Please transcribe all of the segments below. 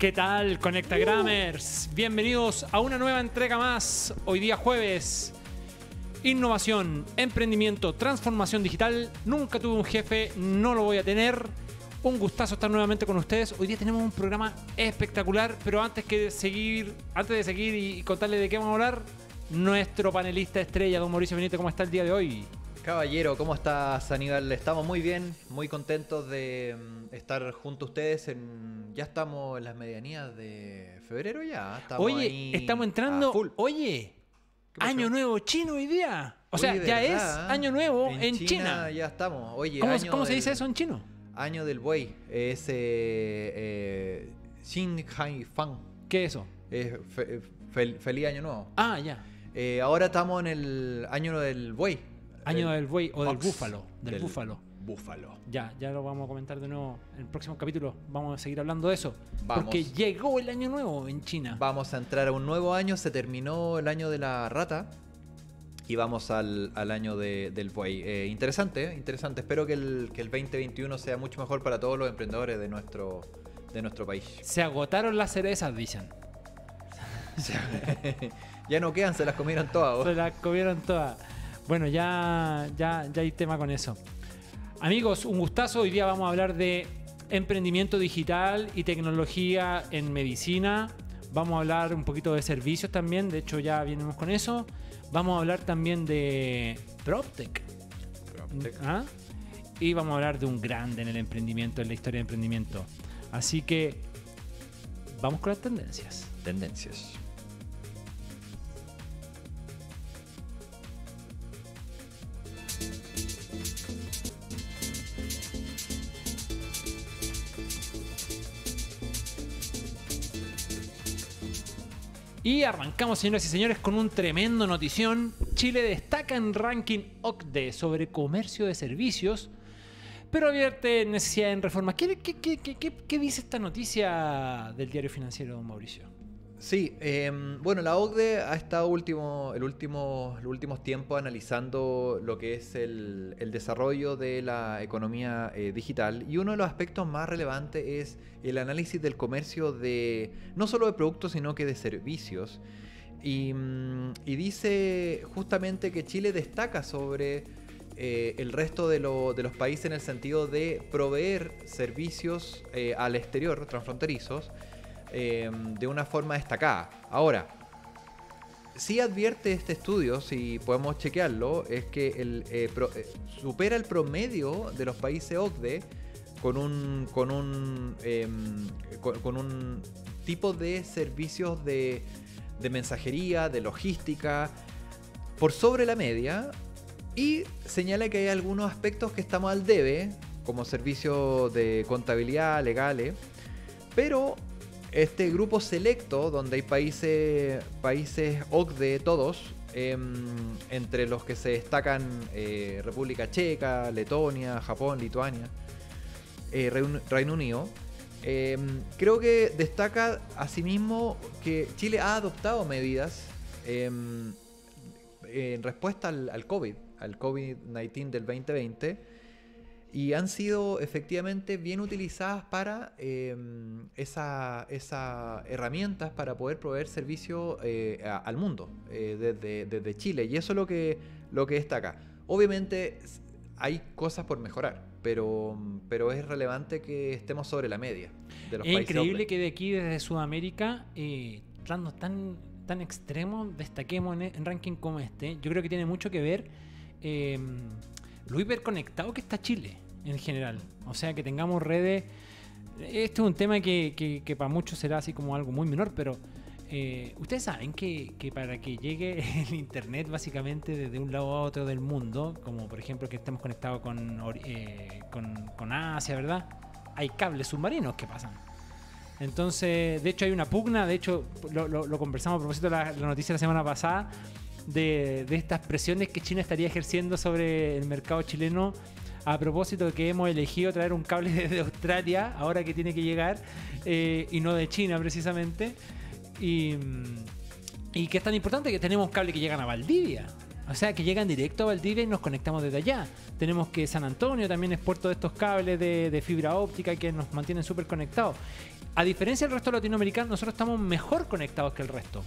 ¿Qué tal, Conectagrammers? Bienvenidos a una nueva entrega más. Hoy día jueves. Innovación, emprendimiento, transformación digital. Nunca tuve un jefe, no lo voy a tener. Un gustazo estar nuevamente con ustedes. Hoy día tenemos un programa espectacular, pero antes que seguir, antes de seguir y contarles de qué vamos a hablar, nuestro panelista estrella, don Mauricio Benítez, ¿cómo está el día de hoy? Caballero, ¿cómo estás, Aníbal? Estamos muy bien, muy contentos de mm, estar junto a ustedes. En, ya estamos en las medianías de febrero ya. Estamos Oye, ahí estamos entrando. full. Oye, año nuevo chino hoy día. O sea, ya es ¿verdad? año nuevo en, China. Ya estamos. Oye, ¿Cómo, año cómo se dice eso en chino? Año del buey. Es eh, eh, Xin Hai Fan. ¿Qué es eso? Es fe- fel- feliz año nuevo. Ah, ya. Eh, ahora estamos en el año del buey. Año El del buey o del ox, búfalo. Del, búfalo. Búfalo. Ya, ya lo vamos a comentar de nuevo en el próximo capítulo. Vamos a seguir hablando de eso. Vamos. Porque llegó el año nuevo en China. Vamos a entrar a un nuevo año, se terminó el año de la rata y vamos al, al año de- del buey. Eh, interesante, ¿eh? interesante. Espero que el, que el 2021 sea mucho mejor para todos los emprendedores de nuestro, de nuestro país. Se agotaron las cerezas, dicen. ya no quedan, se las comieron todas. Se las comieron todas. Bueno, ya, ya, ya hay tema con eso. Amigos, un gustazo. Hoy día vamos a hablar de emprendimiento digital y tecnología en medicina. Vamos a hablar un poquito de servicios también. De hecho, ya venimos con eso. Vamos a hablar también de PropTech. ¿Ah? Y vamos a hablar de un grande en el emprendimiento, en la historia de emprendimiento. Así que vamos con las tendencias. Tendencias. Y arrancamos, señoras y señores, con un tremendo notición. Chile destaca en ranking OCDE sobre comercio de servicios, pero advierte necesidad en reforma. ¿Qué, qué- qué- qué- dice esta noticia del diario financiero, Mauricio? Sí, em, bueno, la OCDE ha estado último, el último, los últimos tiempos analizando lo que es el, desarrollo de la economía eh, digital y uno de los aspectos más relevantes es el análisis del comercio de no solo de productos sino que de servicios. Y, mm, dice justamente que Chile destaca sobre eh, el resto de los países en el sentido de proveer servicios eh, al exterior, transfronterizos, eh, de una forma destacada. Ahora, sí advierte este estudio, si podemos chequearlo, es que eh, eh, supera el promedio de los países OCDE em, con, un tipo de servicios de mensajería, de logística, por sobre la media. Y señala que hay algunos aspectos que estamos al debe, como servicios de contabilidad, legales, pero este grupo selecto, donde hay países, países OCDE todos, em, entre los que se destacan eh, República Checa, Letonia, Japón, Lituania, eh, Reino Unido, em, creo que destaca asimismo que Chile ha adoptado medidas em, en respuesta al, al COVID, al COVID-19 del 2020, y han sido efectivamente bien utilizadas para eh, esa- esas herramientas para poder proveer servicio eh, a- al mundo eh, desde, desde Chile. Y eso es lo que, lo que destaca. Obviamente s- hay cosas por mejorar, pero, pero es relevante que estemos sobre la media de los Es países. increíble que de aquí, desde Sudamérica, eh, estando tan, tan extremo, destaquemos en, en ranking como este. Yo creo que tiene mucho que ver eh, lo hiperconectado que está Chile en general. O sea, que tengamos redes. Este es un tema que, para muchos será así como algo muy menor, pero eh, ustedes saben que, para que llegue el internet básicamente desde un lado a otro del mundo, como por ejemplo que estemos conectados eh, con, con Asia, ¿verdad? Hay cables submarinos que pasan. Entonces, de hecho hay una pugna, de hecho lo conversamos a propósito de la, la noticia de la semana pasada, de, de estas presiones que China estaría ejerciendo sobre el mercado chileno a propósito de que hemos elegido traer un cable desde Australia, ahora que tiene que llegar, eh, y no de China precisamente. Y, mm, y que es tan importante que tenemos cables que llegan a Valdivia. O sea, que llegan directo a Valdivia y nos conectamos desde allá. Tenemos que San Antonio también es puerto de estos cables de, de fibra óptica que nos mantienen súper conectados. a diferencia del resto de latinoamericanos, nosotros estamos mejor conectados que el resto.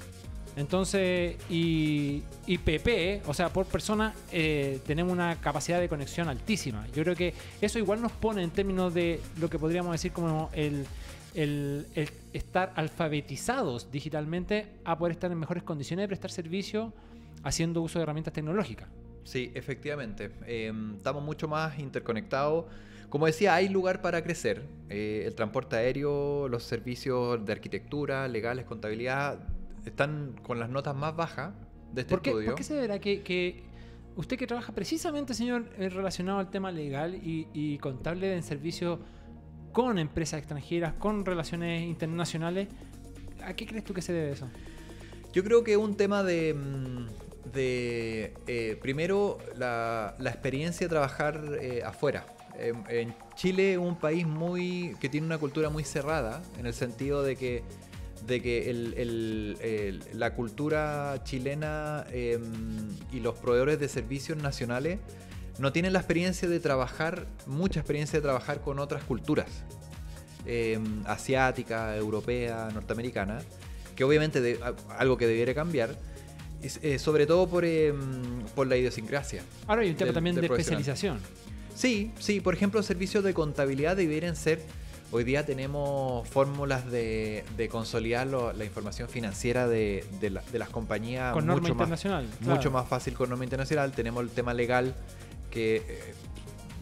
Entonces, y, PP, o sea, por persona, eh, tenemos una capacidad de conexión altísima. Yo creo que eso igual nos pone en términos de lo que podríamos decir como el, el, el estar alfabetizados digitalmente a poder estar en mejores condiciones de prestar servicio haciendo uso de herramientas tecnológicas. Sí, efectivamente. Eh, estamos mucho más interconectados. Como decía, hay lugar para crecer. Eh, el transporte aéreo, los servicios de arquitectura, legales, contabilidad, están con las notas más bajas de este ¿Por qué, estudio. por qué se verá que, que usted que trabaja precisamente, señor, eh, relacionado al tema legal y, y contable en servicio con empresas extranjeras, con relaciones internacionales, ¿a qué crees tú que se debe eso? Yo creo que es un tema de, mm, de eh, primero, la, la experiencia de trabajar eh, afuera. En, en Chile es un país muy que tiene una cultura muy cerrada, en el sentido de que, de que el- el- el- la cultura chilena eh, y los proveedores de servicios nacionales no tienen la experiencia de trabajar, mucha experiencia de trabajar con otras culturas, eh, asiática, europea, norteamericana, que obviamente de- algo que debiera cambiar, eh, sobre todo por, eh, por la idiosincrasia. Ahora hay un tema Del- también del de especialización. Sí, sí, por ejemplo, servicios de contabilidad debieran ser. Hoy día tenemos fórmulas de, de consolidar lo- la información financiera de, de la- de las compañías Con norma mucho más, internacional. mucho claro. más fácil con norma internacional. Tenemos el tema legal que eh,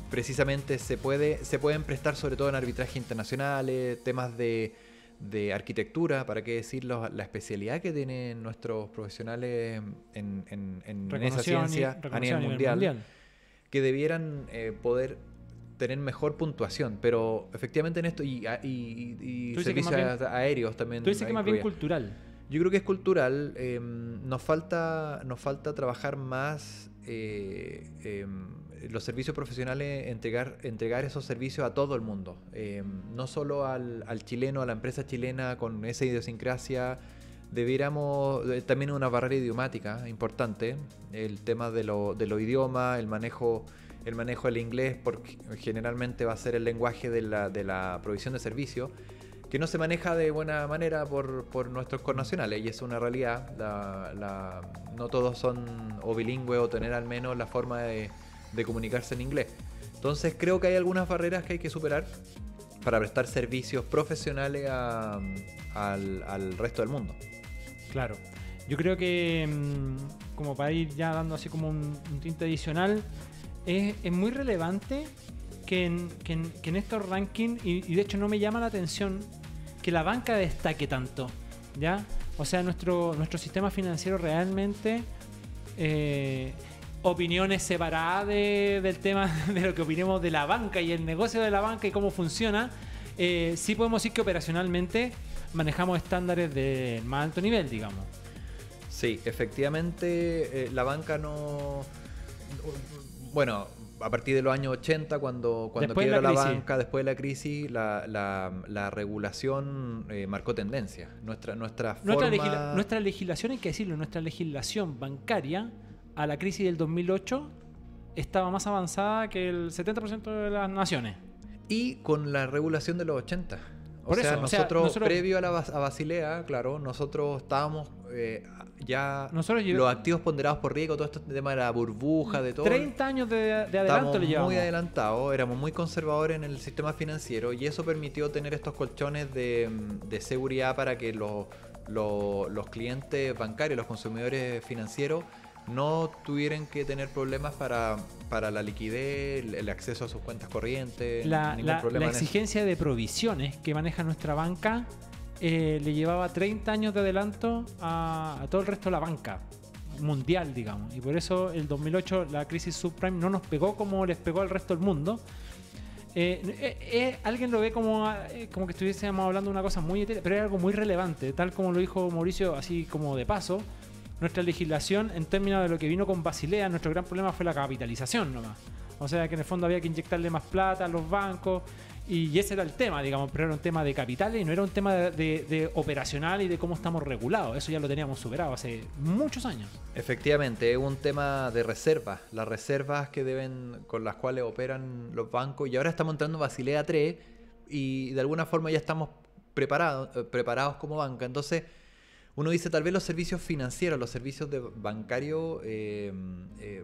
precisamente se puede se pueden prestar sobre todo en arbitraje internacionales, temas de, de arquitectura, para qué decir los- la especialidad que tienen nuestros profesionales en, en- en esa a ciencia a nivel mundial que debieran eh, poder tener mejor puntuación, pero efectivamente en esto y, a- y- y- y servicios bien- aéreos también. Tú dices que más bien cultural. Yo creo que es cultural. eh, nos falta nos falta trabajar más eh, eh, los servicios profesionales, entregar entregar esos servicios a todo el mundo, eh, no solo al, al chileno, a la empresa chilena con esa idiosincrasia. Debiéramos eh, también una barrera idiomática importante, el tema de, lo, de los idiomas, el manejo el manejo del inglés, porque generalmente va a ser el lenguaje de la, de la provisión de servicios que no se maneja de buena manera por, por nuestros connacionales y es una realidad. La- la- no todos son o bilingües o tener al menos la forma de, de comunicarse en inglés. Entonces creo que hay algunas barreras que hay que superar para prestar servicios profesionales a- al, al resto del mundo. Claro. Yo creo que, mm, como para ir ya dando así como un, un tinte adicional, es, es muy relevante que en, que en- que en estos rankings, y, de hecho no me llama la atención que la banca destaque tanto, ¿ya? O sea, nuestro, nuestro sistema financiero realmente... eh, opiniones separadas de- del tema de lo que opinemos de la banca y el negocio de la banca y cómo funciona, eh, sí podemos decir que operacionalmente manejamos estándares de más alto nivel, digamos. Sí, efectivamente eh, la banca no... Bueno, a partir de los años 80, cuando, cuando Después quiebra la banca, después de la crisis, la, la- la regulación eh, marcó tendencia. Nuestra, nuestra Nuestra, forma... legisla- nuestra legislación, hay que decirlo, nuestra legislación bancaria a la crisis del 2008 estaba más avanzada que el 70% de las naciones. Y con la regulación de los 80. O Por sea, eso, o sea, nosotros, previo a la a Basilea, claro, nosotros estábamos eh, ya Nosotros los activos ponderados por riesgo, todo este tema de la burbuja, de todo. 30 años de, de adelanto le llevamos. muy adelantados, éramos muy conservadores en el sistema financiero y eso permitió tener estos colchones de, de seguridad para que los, los, los clientes bancarios, los consumidores financieros, no tuvieran que tener problemas para, para la liquidez, el, acceso a sus cuentas corrientes, la, ningún la- problema la exigencia de provisiones que maneja nuestra banca eh, le llevaba 30 años de adelanto a, todo el resto de la banca mundial, digamos. Y por eso el 2008 la crisis subprime no nos pegó como les pegó al resto del mundo. Eh, eh, alguien lo ve como, eh, como que estuviésemos hablando de una cosa muy etérea, pero es algo muy relevante, tal como lo dijo Mauricio, así como de paso. Nuestra legislación, en términos de lo que vino con Basilea, nuestro gran problema fue la capitalización nomás. O sea que en el fondo había que inyectarle más plata a los bancos y ese era el tema, digamos, pero era un tema de capitales y no era un tema de, operacional y de cómo estamos regulados. Eso ya lo teníamos superado hace muchos años. Efectivamente, es un tema de reservas, las reservas que deben, con las cuales operan los bancos, y ahora estamos entrando en Basilea 3 y de alguna forma ya estamos preparado, eh, preparados como banca. Entonces, uno dice, tal vez los servicios financieros, los servicios de bancario, eh, eh,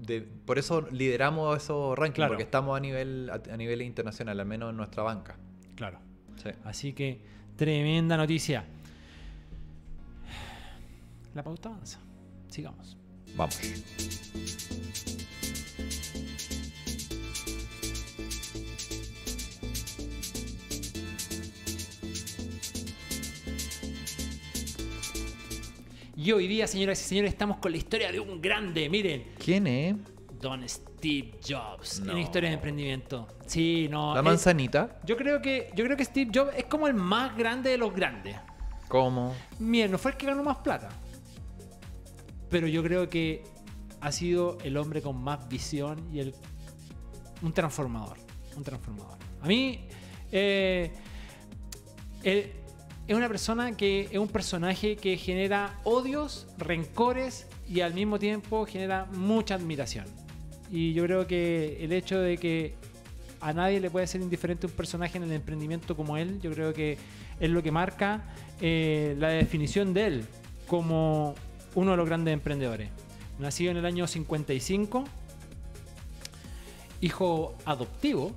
de- por eso lideramos esos rankings, Claro. porque estamos a nivel, a, a nivel internacional, al menos en nuestra banca. Claro. Sí. Así que, tremenda noticia. La pauta avanza. Sigamos. Vamos. Y hoy día, señoras y señores, estamos con la historia de un grande. Miren, ¿Quién es? Don Steve Jobs No. en historia de emprendimiento. Sí, no. La manzanita. yo creo que yo creo que Steve Jobs es como el más grande de los grandes. ¿Cómo? Miren, no fue el que ganó más plata. Pero yo creo que ha sido el hombre con más visión y el un transformador. Un transformador. A mí eh, él es una persona que es un personaje que genera odios, rencores y al mismo tiempo genera mucha admiración. Y yo creo que el hecho de que a nadie le puede ser indiferente un personaje en el emprendimiento como él, yo creo que es lo que marca eh, la definición de él como uno de los grandes emprendedores. Nacido en el año 55, hijo adoptivo.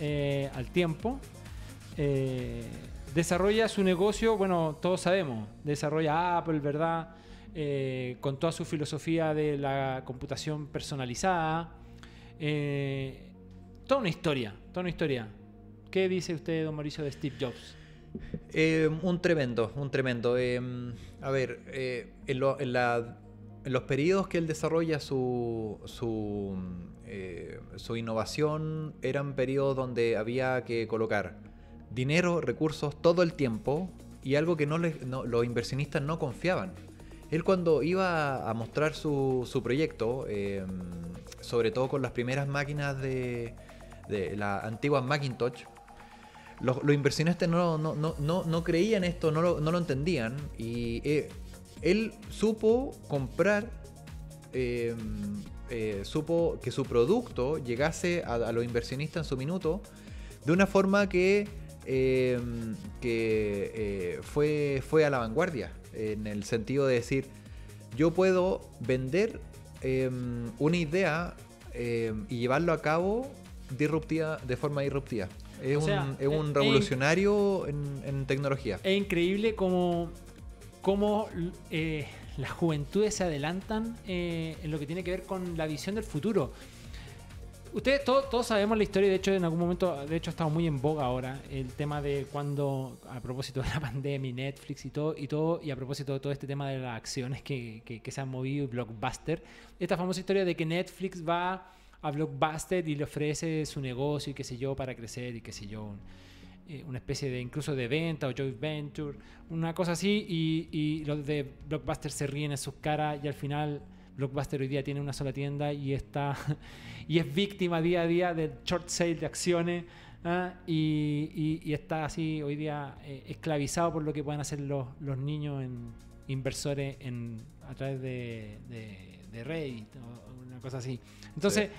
Eh, al tiempo, eh, desarrolla su negocio, bueno, todos sabemos, desarrolla Apple, ¿verdad? Eh, con toda su filosofía de la computación personalizada. Eh, toda una historia, toda una historia. ¿Qué dice usted, don Mauricio, de Steve Jobs? Eh, un tremendo, un tremendo. Eh, a ver, en, en los periodos que él desarrolla su, su, su innovación, eran periodos donde había que colocar dinero, recursos todo el tiempo y algo que los inversionistas no confiaban. Él cuando iba a mostrar su, proyecto, eh, sobre todo con las primeras máquinas de, de la antigua Macintosh, los, los inversionistas no, creían esto, no lo, entendían. Y eh, él supo comprar, eh, eh, supo que su producto llegase a los inversionistas en su minuto de una forma que, eh, que eh, fue, fue a la vanguardia. En el sentido de decir, yo puedo vender eh, una idea eh, y llevarlo a cabo disruptiva, de forma disruptiva. Es, O sea, un, es un revolucionario en, en tecnología. Es increíble cómo, cómo eh, las juventudes se adelantan eh, en lo que tiene que ver con la visión del futuro. Ustedes todos, sabemos la historia, de hecho en algún momento, de hecho ha estado muy en boga ahora, el tema de cuando, a propósito de la pandemia y Netflix y todo, y todo, y a propósito de todo este tema de las acciones que, que- se han movido y Blockbuster, esta famosa historia de que Netflix va a Blockbuster y le ofrece su negocio y qué sé yo para crecer y qué sé yo, eh, una especie de incluso de venta o joint venture, una cosa así, y, y los de Blockbuster se ríen en sus caras y al final Blockbuster hoy día tiene una sola tienda y está y es víctima día a día del short sale de acciones ¿ah? y, y- está así hoy día eh, esclavizado por lo que pueden hacer los, los niños en inversores en, a través de, de, de Reddit o una cosa así. Entonces,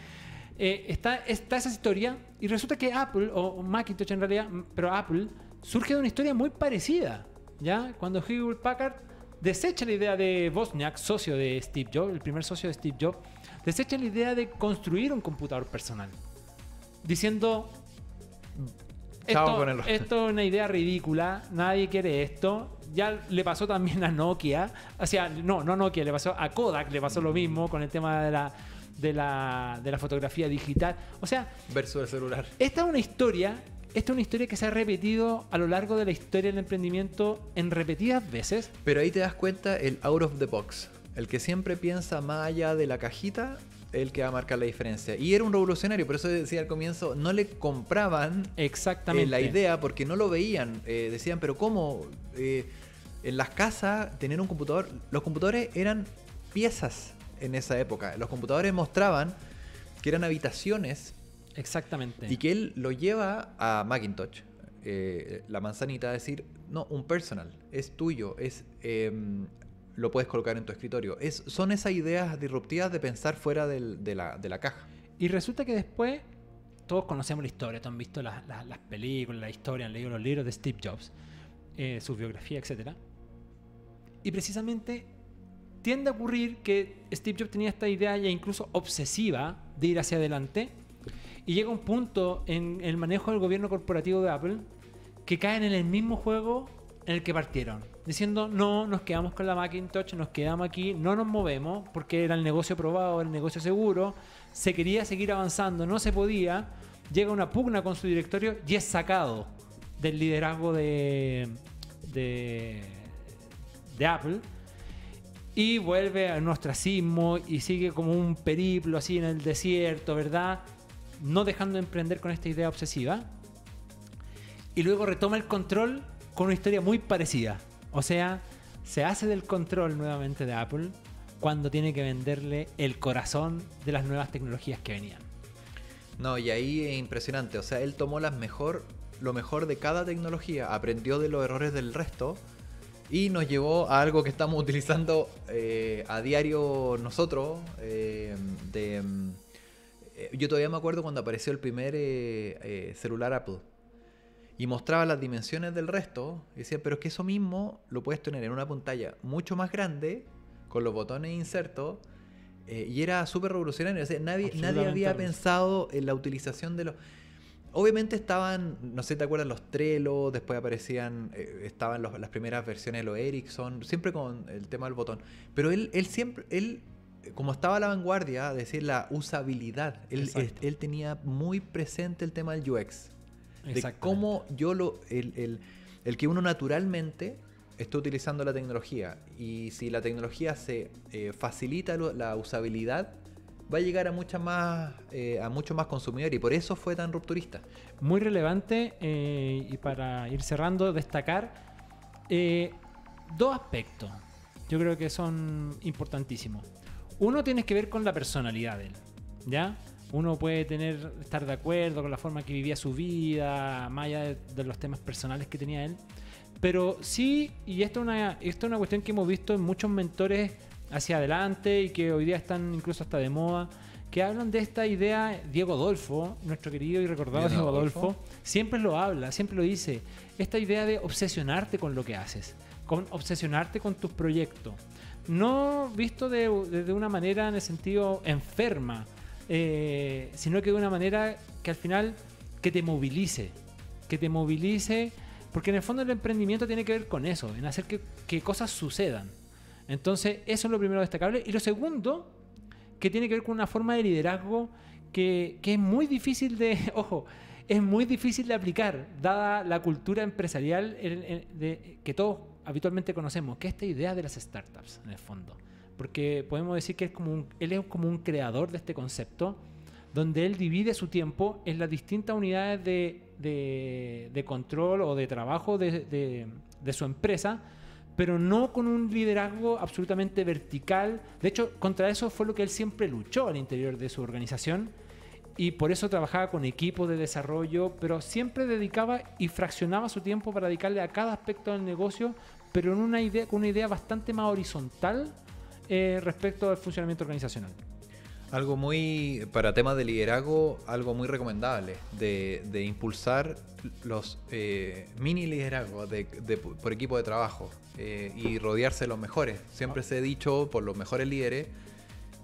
eh, está, está esa historia y resulta que Apple, o Macintosh en realidad, pero Apple, surge de una historia muy parecida. ¿ya? Cuando Hewlett Packard desecha la idea de Wozniak, socio de Steve Jobs, el primer socio de Steve Jobs, desecha la idea de construir un computador personal. Diciendo, esto, esto es una idea ridícula, nadie quiere esto. Ya le pasó también a Nokia, o sea, no, no Nokia, le pasó a Kodak, le pasó lo mismo con el tema de la, de la, de la fotografía digital. O sea, Versus el celular. esta es una historia, esta es una historia que se ha repetido a lo largo de la historia del emprendimiento en repetidas veces. Pero ahí te das cuenta el out of the box. El que siempre piensa más allá de la cajita, el que va a marcar la diferencia. Y era un revolucionario, por eso decía al comienzo, no le compraban eh, Exactamente. la idea porque no lo veían. Eh, decían, pero ¿cómo? Eh, en las casas tener un computador, los computadores eran piezas en esa época. Los computadores mostraban que eran habitaciones Exactamente. y que él lo lleva a Macintosh, eh, la manzanita, a decir, no, un personal, es tuyo, es em, lo puedes colocar en tu escritorio. Es, son esas ideas disruptivas de pensar fuera del- de, la, de la caja. Y resulta que después todos conocemos la historia, todos han visto las, las- las películas, la historia, han leído los libros de Steve Jobs, eh, su biografía, etc. Y precisamente tiende a ocurrir que Steve Jobs tenía esta idea ya incluso obsesiva de ir hacia adelante y llega un punto en el manejo del gobierno corporativo de Apple que caen en el mismo juego en el que partieron, diciendo no, nos quedamos con la Macintosh, nos quedamos aquí, no nos movemos porque era el negocio probado, el negocio seguro, se quería seguir avanzando, no se podía, llega una pugna con su directorio y es sacado del liderazgo de, de, de Apple y vuelve a un ostracismo y sigue como un periplo así en el desierto, ¿verdad? No dejando de emprender con esta idea obsesiva. Y luego retoma el control con una historia muy parecida. O sea, se hace del control nuevamente de Apple cuando tiene que venderle el corazón de las nuevas tecnologías que venían. No, y ahí es impresionante. O sea, él tomó las mejor, lo mejor de cada tecnología, aprendió de los errores del resto y nos llevó a algo que estamos utilizando eh, a diario nosotros. eh, de, mm, eh, yo todavía me acuerdo cuando apareció el primer eh, eh, celular Apple. Y mostraba las dimensiones del resto. Y decía, pero es que eso mismo lo puedes tener en una pantalla mucho más grande, con los botones insertos. eh, y era súper revolucionario. O sea, nadie, nadie había pensado en la utilización de los. Obviamente estaban, no sé, ¿te acuerdas los Trello? Después aparecían, eh, estaban los- las primeras versiones de los Ericsson, siempre con el tema del botón. Pero él, él siempre, él, como estaba a la vanguardia, decir, la usabilidad, él, él, Exacto. él tenía muy presente el tema del UX. De cómo yo lo, el, el- el que uno naturalmente está utilizando la tecnología. Y si la tecnología se eh, facilita lo- la usabilidad, va a llegar a mucha más, eh, a mucho más consumidor y por eso fue tan rupturista. Muy relevante eh, y para ir cerrando, destacar eh, dos aspectos. Yo creo que son importantísimos. Uno tiene que ver con la personalidad de él, ¿ya? Uno puede tener, estar de acuerdo con la forma que vivía su vida, más allá de, de los temas personales que tenía él. Pero sí, y esto es, una, esto es una cuestión que hemos visto en muchos mentores hacia adelante y que hoy día están incluso hasta de moda, que hablan de esta idea, Diego Adolfo, nuestro querido y recordado Diego. Adolfo, siempre lo habla, siempre lo dice, esta idea de obsesionarte con lo que haces, con obsesionarte con tus proyectos. No visto de, de una manera en el sentido enferma, eh, sino que de una manera que al final que te movilice, que te movilice, porque en el fondo el emprendimiento tiene que ver con eso, en hacer que, que cosas sucedan. Entonces, eso es lo primero destacable. Y lo segundo, que tiene que ver con una forma de liderazgo que, que es muy difícil de, ojo, es muy difícil de aplicar, dada la cultura empresarial de- que todos habitualmente conocemos, que es esta idea de las startups, en el fondo. Porque podemos decir que es como un- él es como un creador de este concepto, donde él divide su tiempo en las distintas unidades de, de- de control o de trabajo de, de- su empresa, pero no con un liderazgo absolutamente vertical. De hecho, contra eso fue lo que él siempre luchó al interior de su organización y por eso trabajaba con equipos de desarrollo, pero siempre dedicaba y fraccionaba su tiempo para dedicarle a cada aspecto del negocio, pero en una idea, con una idea bastante más horizontal eh, respecto al funcionamiento organizacional. Algo muy, para temas de liderazgo, algo muy recomendable, de, de impulsar los eh, mini liderazgos de, por equipo de trabajo eh, y rodearse de los mejores. Siempre se ha dicho por los mejores líderes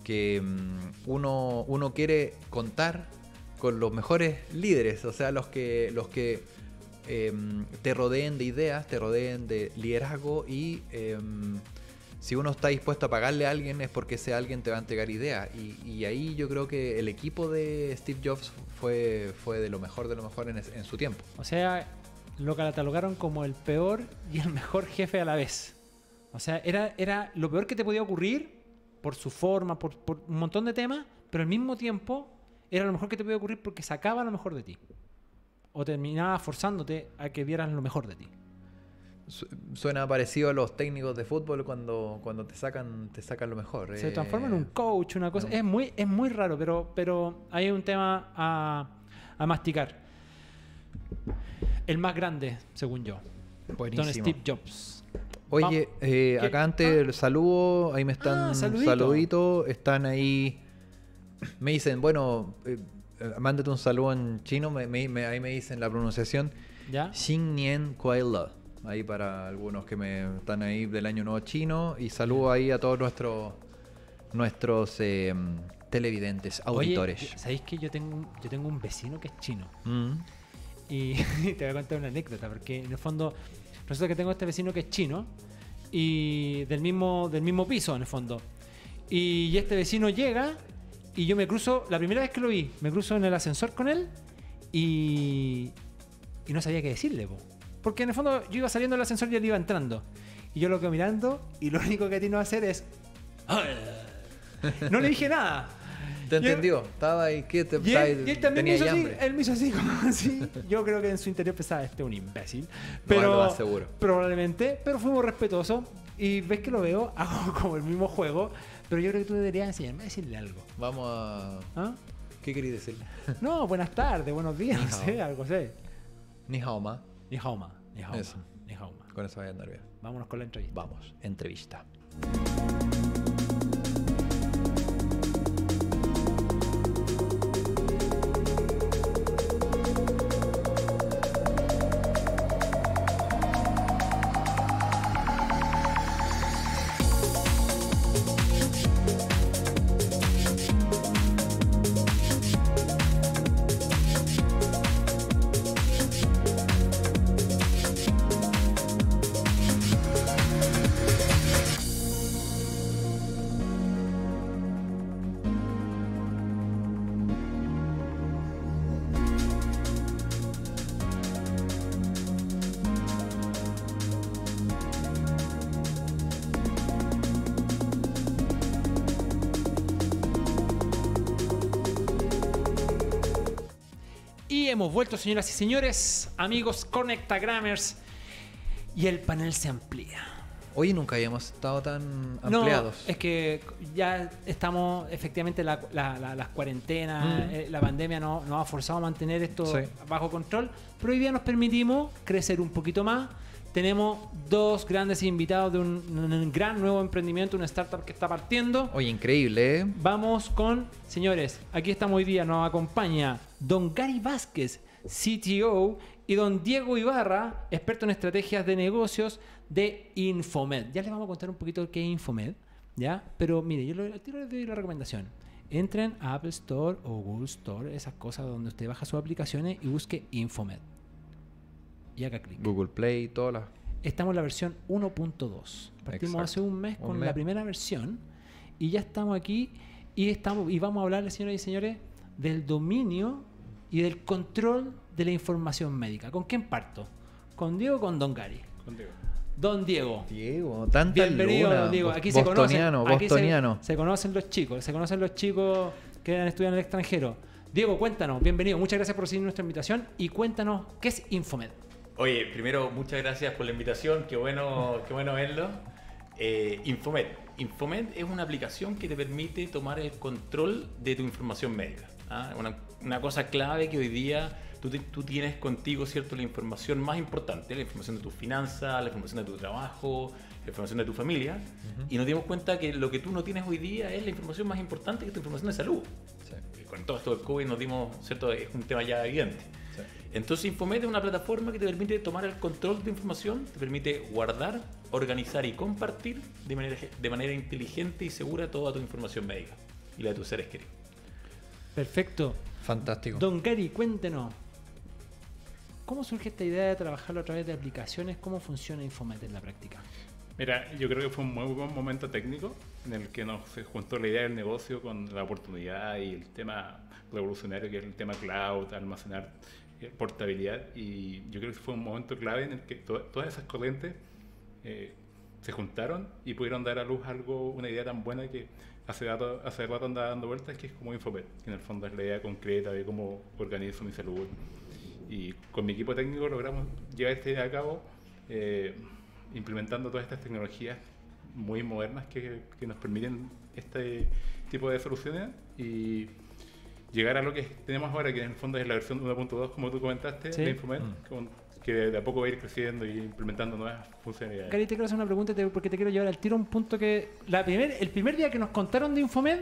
que mm, uno, uno quiere contar con los mejores líderes, o sea, los que, los que em, te rodeen de ideas, te rodeen de liderazgo y em, si uno está dispuesto a pagarle a alguien es porque ese alguien te va a entregar ideas. Y, ahí yo creo que el equipo de Steve Jobs fue, de lo mejor de lo mejor en, su tiempo. O sea, lo catalogaron como el peor y el mejor jefe a la vez. O sea, era, era lo peor que te podía ocurrir por su forma, por, por un montón de temas, pero al mismo tiempo era lo mejor que te podía ocurrir porque sacaba lo mejor de ti. O terminaba forzándote a que vieras lo mejor de ti. Su- Suena parecido a los técnicos de fútbol cuando, cuando te sacan te sacan lo mejor. Se eh, transforma en un coach, una cosa. no. Es, muy, es muy raro, pero, pero hay un tema a, a masticar. El más grande, según yo. Don Buenísimo. Steve Jobs. Oye, eh, acá antes el saludo, ahí me están Ah, saludito. saluditos, están ahí, me dicen, bueno, eh, mándate un saludo en chino, me- me- me- ahí me dicen la pronunciación. ¿Ya? Xin Nian Kuai Le. Ahí para algunos que me están ahí del año nuevo chino. Y saludo ahí a todos nuestros nuestros eh, televidentes, auditores. Oye, ¿sabéis que yo tengo, un, yo tengo un vecino que es chino? Mm. Y te voy a contar una anécdota, porque en el fondo, resulta que tengo este vecino que es chino y del mismo, del mismo piso, en el fondo. Y este vecino llega y yo me cruzo, la primera vez que lo vi, me cruzo en el ascensor con él y, y no sabía qué decirle, po. porque en el fondo yo iba saliendo del ascensor y él iba entrando. Y yo lo quedo mirando y lo único que tiene a hacer es... No le dije nada. ¿Te entendió? Estaba ahí, ¿qué te y él, y él también me hizo así, él me hizo así como así. Yo creo que en su interior pensaba, este es un imbécil. No, Pero más seguro. probablemente, pero fuimos respetuosos. Y ves que lo veo, hago como el mismo juego. Pero yo creo que tú deberías enseñarme a decirle algo. Vamos a... ¿Ah? ¿Qué querías decirle? No, buenas tardes, buenos días, no sé, algo sé. Ni hao ma. Ni jauma, ni jauma, Eso. ni jauma. Con eso vaya a andar bien. Vámonos con la entrevista. Vamos, entrevista. Hemos vuelto, señoras y señores, amigos Connectagrammers. Y el panel se amplía. Hoy nunca habíamos estado tan No, ampliados. es que ya estamos, efectivamente, la, la- la- las cuarentenas, Mm. eh, la pandemia nos, nos ha forzado a mantener esto Sí. bajo control, pero hoy día nos permitimos crecer un poquito más. Tenemos dos grandes invitados de un, un gran nuevo emprendimiento, una startup que está partiendo. Oye, increíble, ¿eh? Vamos con, señores, aquí estamos hoy día, nos acompaña don Gary Vázquez, CTO, y don Diego Ibarra, experto en estrategias de negocios de Infomed. Ya les vamos a contar un poquito qué es Infomed, ¿ya? Pero mire, yo les doy la recomendación. Entren a Apple Store o Google Store, esas cosas donde usted baja sus aplicaciones y busque Infomed. Y haga clic. Google Play, todas las... Estamos en la versión 1.2. Partimos Exacto. hace un mes Un con mes. la primera versión y ya estamos aquí y estamos y vamos a hablarles, señoras y señores, del dominio y del control de la información médica. ¿Con quién parto? ¿Con Diego o con Don Gary? Contigo. Don Diego. Diego, tanta Bienvenido, luna. Don Diego. Aquí se conocen, bostoniano, aquí se- bostoniano. Se, conocen los chicos, se conocen los chicos que han estudiado en el extranjero. Diego, cuéntanos, bienvenido. Muchas gracias por recibir nuestra invitación y cuéntanos qué es Infomed. Oye, primero, muchas gracias por la invitación. Qué bueno, qué bueno verlo. Eh, Infomed. Infomed es una aplicación que te permite tomar el control de tu información médica. ¿ah? Una, una cosa clave que hoy día tú, te- tú tienes contigo, ¿cierto? La información más importante, la información de tus finanzas, la información de tu trabajo, la información de tu familia. Y nos dimos cuenta que lo que tú no tienes hoy día es la información más importante, que es tu información de salud. Sí, Con todo esto del COVID nos dimos, ¿cierto? Es un tema ya evidente. Entonces Infomed es una plataforma que te permite tomar el control de información, te permite guardar, organizar y compartir de manera, de manera inteligente y segura toda tu información médica y la de tus seres queridos. Perfecto. Fantástico. Don Gary, cuéntenos. ¿Cómo surge esta idea de trabajarlo a través de aplicaciones? ¿Cómo funciona Infomed en la práctica? Mira, yo creo que fue un muy buen momento técnico en el que nos juntó la idea del negocio con la oportunidad y el tema revolucionario que es el tema cloud, almacenar, portabilidad. Y yo creo que fue un momento clave en el que to- todas esas corrientes eh, se juntaron y pudieron dar a luz algo, una idea tan buena que hace rato, hace rato andaba dando vueltas, que es como Infopet, que en el fondo es la idea concreta de cómo organizo mi salud. Y con mi equipo técnico logramos llevar esta idea a cabo, eh, implementando todas estas tecnologías muy modernas que, que nos permiten este tipo de soluciones y llegar a lo que tenemos ahora, que en el fondo es la versión 1.2, como tú comentaste, Sí. de Infomed, Mm. con- que de a poco va a ir creciendo y implementando nuevas funcionalidades. Gary, te quiero hacer una pregunta te- porque te quiero llevar al tiro a un punto que la primer, el primer día que nos contaron de Infomed,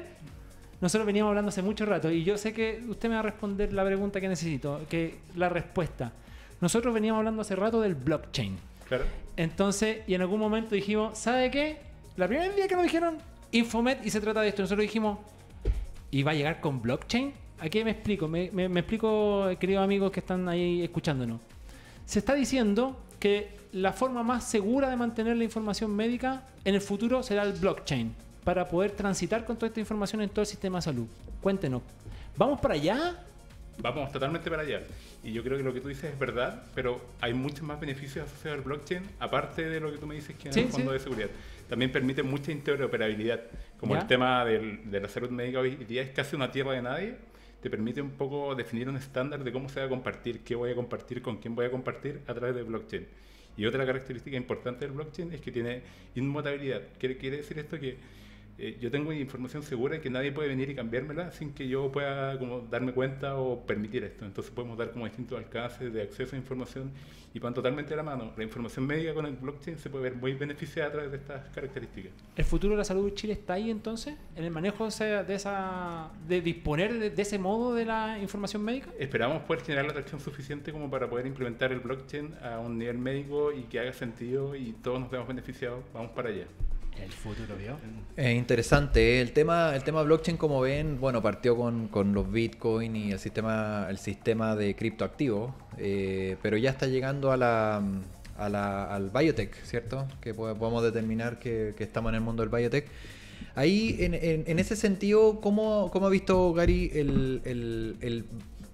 nosotros veníamos hablando hace mucho rato y yo sé que usted me va a responder la pregunta que necesito, que la respuesta. Nosotros veníamos hablando hace rato del blockchain. Claro. Entonces, y en algún momento dijimos, ¿sabe qué? La primera día que nos dijeron Infomet y se trata de esto, nosotros dijimos, ¿y va a llegar con blockchain? ¿A qué me explico? Me, me- me explico, queridos amigos que están ahí escuchándonos. Se está diciendo que la forma más segura de mantener la información médica en el futuro será el blockchain, para poder transitar con toda esta información en todo el sistema de salud. Cuéntenos, ¿vamos para allá? Vamos totalmente para allá. Y yo creo que lo que tú dices es verdad, pero hay muchos más beneficios asociados al blockchain, aparte de lo que tú me dices que en Sí, el fondo sí. de seguridad. También permite mucha interoperabilidad. Como ¿Ya? el tema del- de la salud médica hoy día es casi una tierra de nadie, te permite un poco definir un estándar de cómo se va a compartir, qué voy a compartir, con quién voy a compartir a través del blockchain. Y otra característica importante del blockchain es que tiene inmutabilidad. Quiere, quiere decir esto que eh, yo tengo información segura y que nadie puede venir y cambiármela sin que yo pueda como darme cuenta o permitir esto. Entonces podemos dar como distintos alcances de acceso a información y van totalmente de la mano. La información médica con el blockchain se puede ver muy beneficiada a través de estas características. ¿El futuro de la salud de Chile está ahí entonces? ¿En el manejo de esa, de, esa- de disponer de, de ese modo de la información médica? Esperamos poder generar la atracción suficiente como para poder implementar el blockchain a un nivel médico y que haga sentido y todos nos veamos beneficiados. Vamos para allá. El futuro, ¿vio? Es interesante. ¿eh? El tema, el tema blockchain, como ven, bueno, partió con, con los Bitcoin y el sistema, el sistema de criptoactivos, eh, pero ya está llegando a la, a la- al biotech, ¿cierto? Que po- podemos determinar que, estamos en el mundo del biotech. Ahí, en, en- en ese sentido, ¿cómo, cómo ha visto Gary el, el-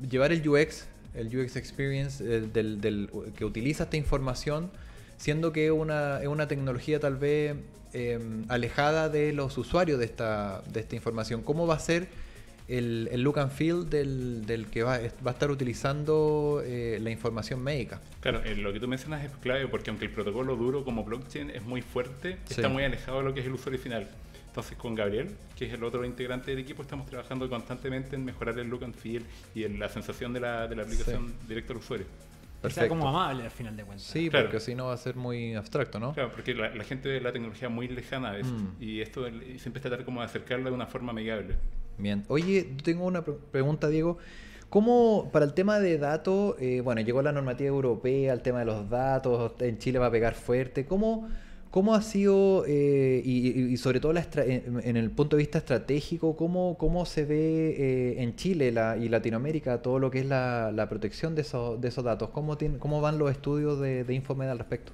llevar el UX, el UX Experience el del, del- que utiliza esta información, siendo que es una, tecnología tal vez eh, alejada de los usuarios de esta, de esta información? ¿Cómo va a ser el, el look and feel del, del que va, va a estar utilizando eh, la información médica? Claro, eh, lo que tú mencionas es clave porque aunque el protocolo duro como blockchain es muy fuerte, Sí. está muy alejado de lo que es el usuario final. Entonces con Gabriel, que es el otro integrante del equipo, estamos trabajando constantemente en mejorar el look and feel y en la sensación de la, de la aplicación directa al usuario. Que sea como amable al final de cuentas. Sí, Claro. porque si no va a ser muy abstracto, ¿no? Claro, porque la, la gente ve la tecnología muy lejana a veces Mm. y esto y siempre es tratar como de acercarla de una forma amigable. Bien. Oye, yo tengo una pre- pregunta, Diego. ¿Cómo, para el tema de datos, eh, bueno, llegó la normativa europea, el tema de los datos, en Chile va a pegar fuerte. ¿Cómo, cómo ha sido, eh, y, sobre todo la en, el punto de vista estratégico, cómo, cómo se ve eh, en Chile la- y Latinoamérica todo lo que es la, la protección de esos, de esos datos? ¿Cómo, tiene- ¿Cómo van los estudios de, de Infomed al respecto?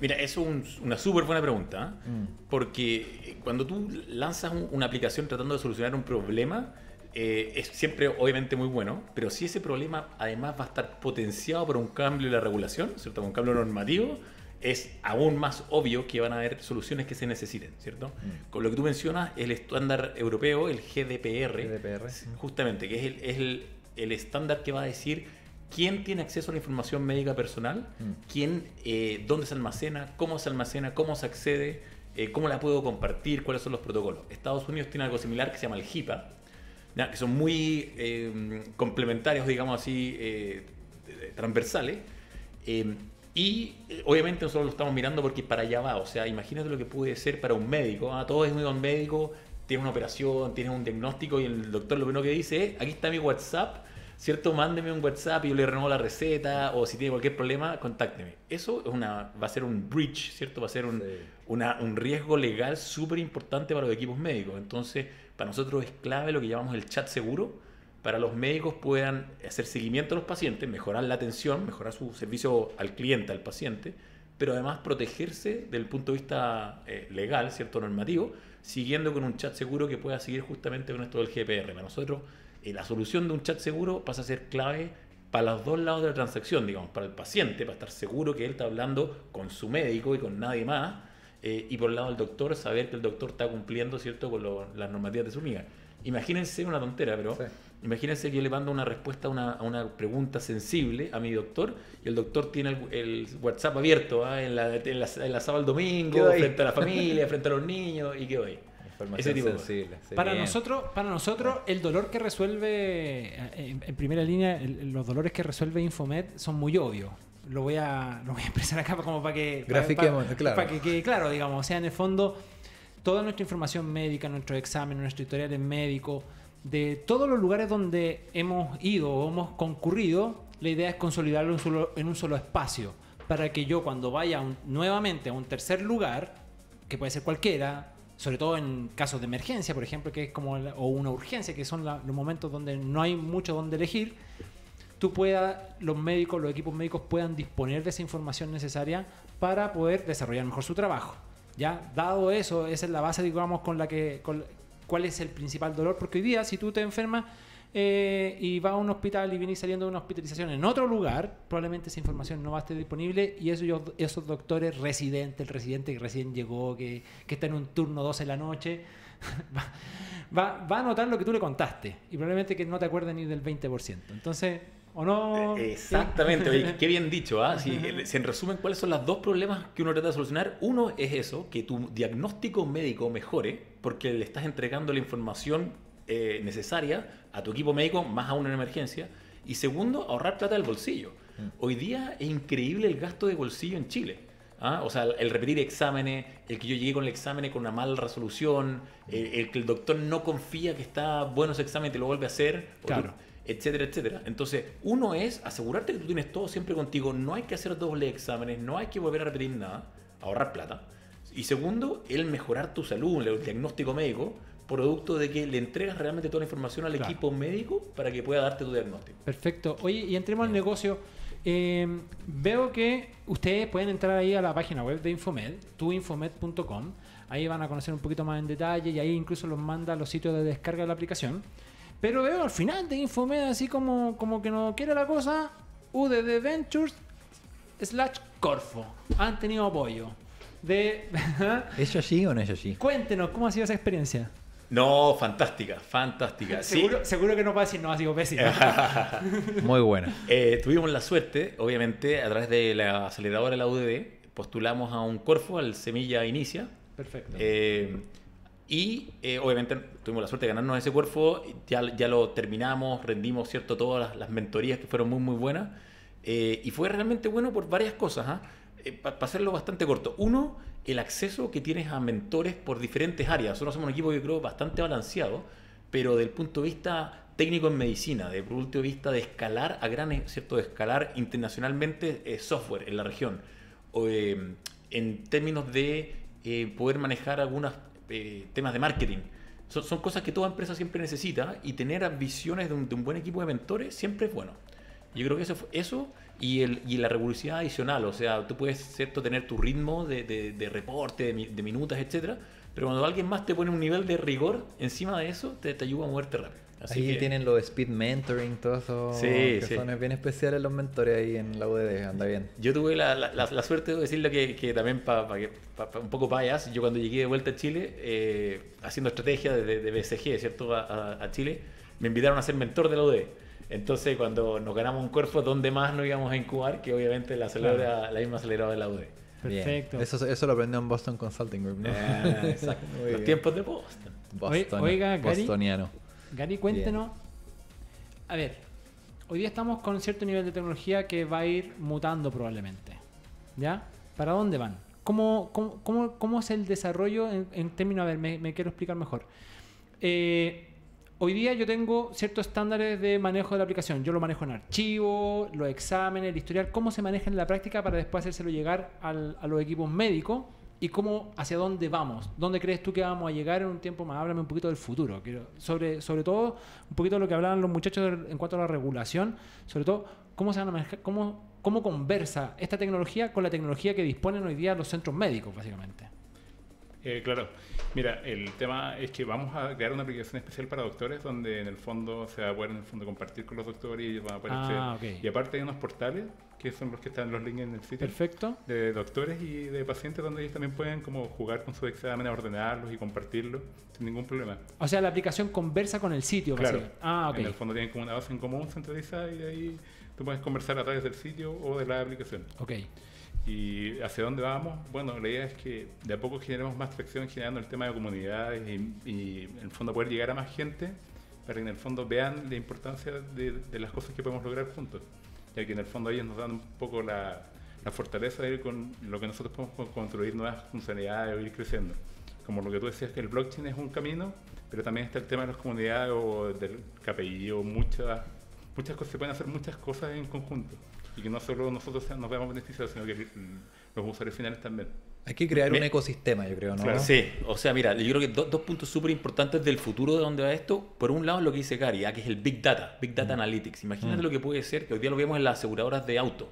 Mira, eso es un- una súper buena pregunta, ¿eh? Mm. porque cuando tú lanzas un- una aplicación tratando de solucionar un problema, eh, es siempre obviamente muy bueno, pero si ese problema además va a estar potenciado por un cambio en la regulación, ¿cierto? Un cambio normativo, es aún más obvio que van a haber soluciones que se necesiten, ¿cierto? Mm. Con lo que tú mencionas, el estándar europeo, el GDPR, GDPR. justamente, que es, el, es el- el estándar que va a decir quién tiene acceso a la información médica personal, Mm. quién, eh, dónde se almacena, cómo se almacena, cómo se accede, eh, cómo la puedo compartir, cuáles son los protocolos. Estados Unidos tiene algo similar que se llama el HIPAA, que son muy eh, complementarios, digamos así, transversales. Y eh, obviamente nosotros lo estamos mirando porque para allá va. O sea, imagínate lo que puede ser para un médico. Ah, todo es un médico, tienes una operación, tienes un diagnóstico y el doctor lo primero que dice es, aquí está mi WhatsApp, ¿cierto? Mándeme un WhatsApp y yo le renuevo la receta o si tiene cualquier problema, contácteme. Eso es una, va a ser un breach, ¿cierto? Va a ser un, Sí. una- un riesgo legal súper importante para los equipos médicos. Entonces, para nosotros es clave lo que llamamos el chat seguro, para los médicos puedan hacer seguimiento a los pacientes, mejorar la atención, mejorar su servicio al cliente, al paciente, pero además protegerse del punto de vista eh, legal, cierto, normativo, siguiendo con un chat seguro que pueda seguir justamente con esto del GPR. Para nosotros, eh, la solución de un chat seguro pasa a ser clave para los dos lados de la transacción, digamos, para el paciente, para estar seguro que él está hablando con su médico y con nadie más, eh, y por el lado del doctor, saber que el doctor está cumpliendo, ¿cierto?, con lo- las normativas de su liga. Imagínense una tontera, pero. Imagínense que yo le mando una respuesta a una, a una pregunta sensible a mi doctor y el doctor tiene el, el WhatsApp abierto ¿ah? en, la, en, la, en la sábado al domingo, frente a la familia, frente a los niños y qué. Información Ese tipo sensible. Para bien. nosotros, para nosotros, el dolor que resuelve, eh, en, en primera línea, el- los dolores que resuelve Infomed son muy obvios. Lo voy a, lo voy a expresar acá como para que... Grafiquemos, para- claro. Para que quede claro, digamos. O sea, en el fondo, toda nuestra información médica, nuestro examen, nuestro historial médico, de todos los lugares donde hemos ido o hemos concurrido, la idea es consolidarlo en un solo, espacio, para que yo cuando vaya nuevamente a un tercer lugar, que puede ser cualquiera, sobre todo en casos de emergencia, por ejemplo, que es como la- o una urgencia, que son los momentos donde no hay mucho donde elegir, tú puedas, los médicos, los equipos médicos puedan disponer de esa información necesaria para poder desarrollar mejor su trabajo. Ya, dado eso, esa es la base, digamos, con la que, cuál es el principal dolor, porque hoy día, si tú te enfermas eh, y vas a un hospital y vienes saliendo de una hospitalización en otro lugar, probablemente esa información no va a estar disponible y esos, esos doctores residentes, el residente que recién llegó, que, que está en un turno 12 de la noche, va, va, va a notar lo que tú le contaste y probablemente que no te acuerdes ni del 20%. Entonces, ¿o no? Eh, Exactamente, oye, qué bien dicho. ¿ah? Si, eh, si en resumen, ¿cuáles son los dos problemas que uno trata de solucionar? Uno es eso, que tu diagnóstico médico mejore porque le estás entregando la información eh, necesaria a tu equipo médico, más aún en emergencia. Y segundo, ahorrar plata del bolsillo. Hoy día es increíble el gasto de bolsillo en Chile. ¿ah? O sea, el repetir exámenes, el que yo llegué con el examen con una mala resolución, el, el que el doctor no confía que está bueno ese examen y te lo vuelve a hacer. o tú- Claro. etcétera, etcétera. Entonces, uno es asegurarte que tú tienes todo siempre contigo, no hay que hacer doble exámenes, no hay que volver a repetir nada, ahorrar plata. Y segundo, el mejorar tu salud, el diagnóstico médico, producto de que le entregas realmente toda la información al Claro. equipo médico para que pueda darte tu diagnóstico. Perfecto. Oye, y entremos al negocio. Eh, veo que ustedes pueden entrar ahí a la página web de Infomed, tuinfomed.com. Ahí van a conocer un poquito más en detalle y ahí incluso los manda a los sitios de descarga de la aplicación. Pero veo al final de Infomed, así como, como que no quiere la cosa, UDD Ventures slash Corfo. Han tenido apoyo. De... ¿Es Yoshi o no es Yoshi? Cuéntenos, ¿cómo ha sido esa experiencia? No, fantástica, fantástica. Sí. Seguro, que no va a decir no, ha sido pésima. Muy buena. Eh, tuvimos la suerte, obviamente, a través de la aceleradora de la UDD, postulamos a un Corfo, al Semilla Inicia, Perfecto. Eh, y eh, obviamente tuvimos la suerte de ganarnos ese cuerpo, ya, ya lo terminamos, rendimos cierto todas las, las mentorías que fueron muy muy buenas eh, y fue realmente bueno por varias cosas. Para hacerlo bastante corto. Uno, el acceso que tienes a mentores por diferentes áreas. Nosotros somos un equipo yo creo bastante balanceado, pero del punto de vista técnico en medicina, del punto de vista de escalar a gran, ¿cierto? De escalar internacionalmente eh, software en la región. O, eh, en términos de eh, poder manejar algunos eh, temas de marketing. Son, cosas que toda empresa siempre necesita y tener visiones de un, de un buen equipo de mentores siempre es bueno. Yo creo que eso, eso y, el, y la rigurosidad adicional, o sea, tú puedes cierto tener tu ritmo de, de- de reporte, de, de minutas, etcétera, pero cuando alguien más te pone un nivel de rigor encima de eso, te, te ayuda a moverte rápido. Así ahí que- tienen los speed mentoring, todos esos Sí, que sí. son bien especiales los mentores ahí en la UDD, anda bien. Yo tuve la, la- la- la suerte de decirle que, que también para un poco payas, yo cuando llegué de vuelta a Chile, eh, haciendo estrategia de, de BCG, ¿cierto? A, a- a Chile, me invitaron a ser mentor de la UD. Entonces, cuando nos ganamos un cuerpo, ¿dónde más nos íbamos a incubar? Que obviamente la, acelera, la misma aceleradora de la UD. Perfecto. Eso, eso lo aprendió en Boston Consulting Group, ¿no? Ah, exacto. Los bien. tiempos de Boston. Boston, Oiga, Gary. Bostoniano. Gary, cuéntenos. A ver, hoy día estamos con cierto nivel de tecnología que va a ir mutando probablemente. ¿Ya? ¿Para dónde van? ¿Cómo, cómo, cómo- cómo es el desarrollo en, en términos, a ver, me, me quiero explicar mejor. Eh, hoy día yo tengo ciertos estándares de manejo de la aplicación. Yo lo manejo en archivo, los exámenes, el historial, cómo se maneja en la práctica para después hacérselo llegar al- a los equipos médicos y cómo, hacia dónde vamos. ¿Dónde crees tú que vamos a llegar en un tiempo más? Háblame un poquito del futuro. Sobre, sobre todo, un poquito de lo que hablaban los muchachos en cuanto a la regulación, sobre todo, cómo se van a manejar, cómo, cómo conversa esta tecnología con la tecnología que disponen hoy día los centros médicos, básicamente. Eh, claro, mira, el tema es que vamos a crear una aplicación especial para doctores donde en el fondo se va a poder en el fondo compartir con los doctores y ellos van a poder Ah, acceder. ok. Y aparte hay unos portales que son los que están los links en el sitio Perfecto. de doctores y de pacientes donde ellos también pueden como jugar con sus exámenes, ordenarlos y compartirlos sin ningún problema. O sea, la aplicación conversa con el sitio. Claro. Ah, en el fondo tienen como una base en común centralizada y de ahí tú puedes conversar a través del sitio o de la aplicación. Ok. ¿Y hacia dónde vamos? Bueno, la idea es que de a poco generemos más tracción generando el tema de comunidades y, y en el fondo poder llegar a más gente para que en el fondo vean la importancia de, de las cosas que podemos lograr juntos. Ya que en el fondo ellos nos dan un poco la, la fortaleza de ir con lo que nosotros podemos construir nuevas funcionalidades o ir creciendo. como lo que tú decías, que el blockchain es un camino, pero también está el tema de las comunidades o del KPI o muchas, muchas cosas, se pueden hacer muchas cosas en conjunto. Y que no solo nosotros nos veamos beneficiados, sino que los usuarios finales también. Hay que crear Me- un ecosistema, yo creo, ¿no? Claro. Sí, o sea, mira, yo creo que do- dos puntos súper importantes del futuro de dónde va esto. Por un lado, lo que dice Gary, ah, que es el Big Data, Big Data Analytics. Imagínate lo que puede ser, que hoy día lo vemos en las aseguradoras de auto,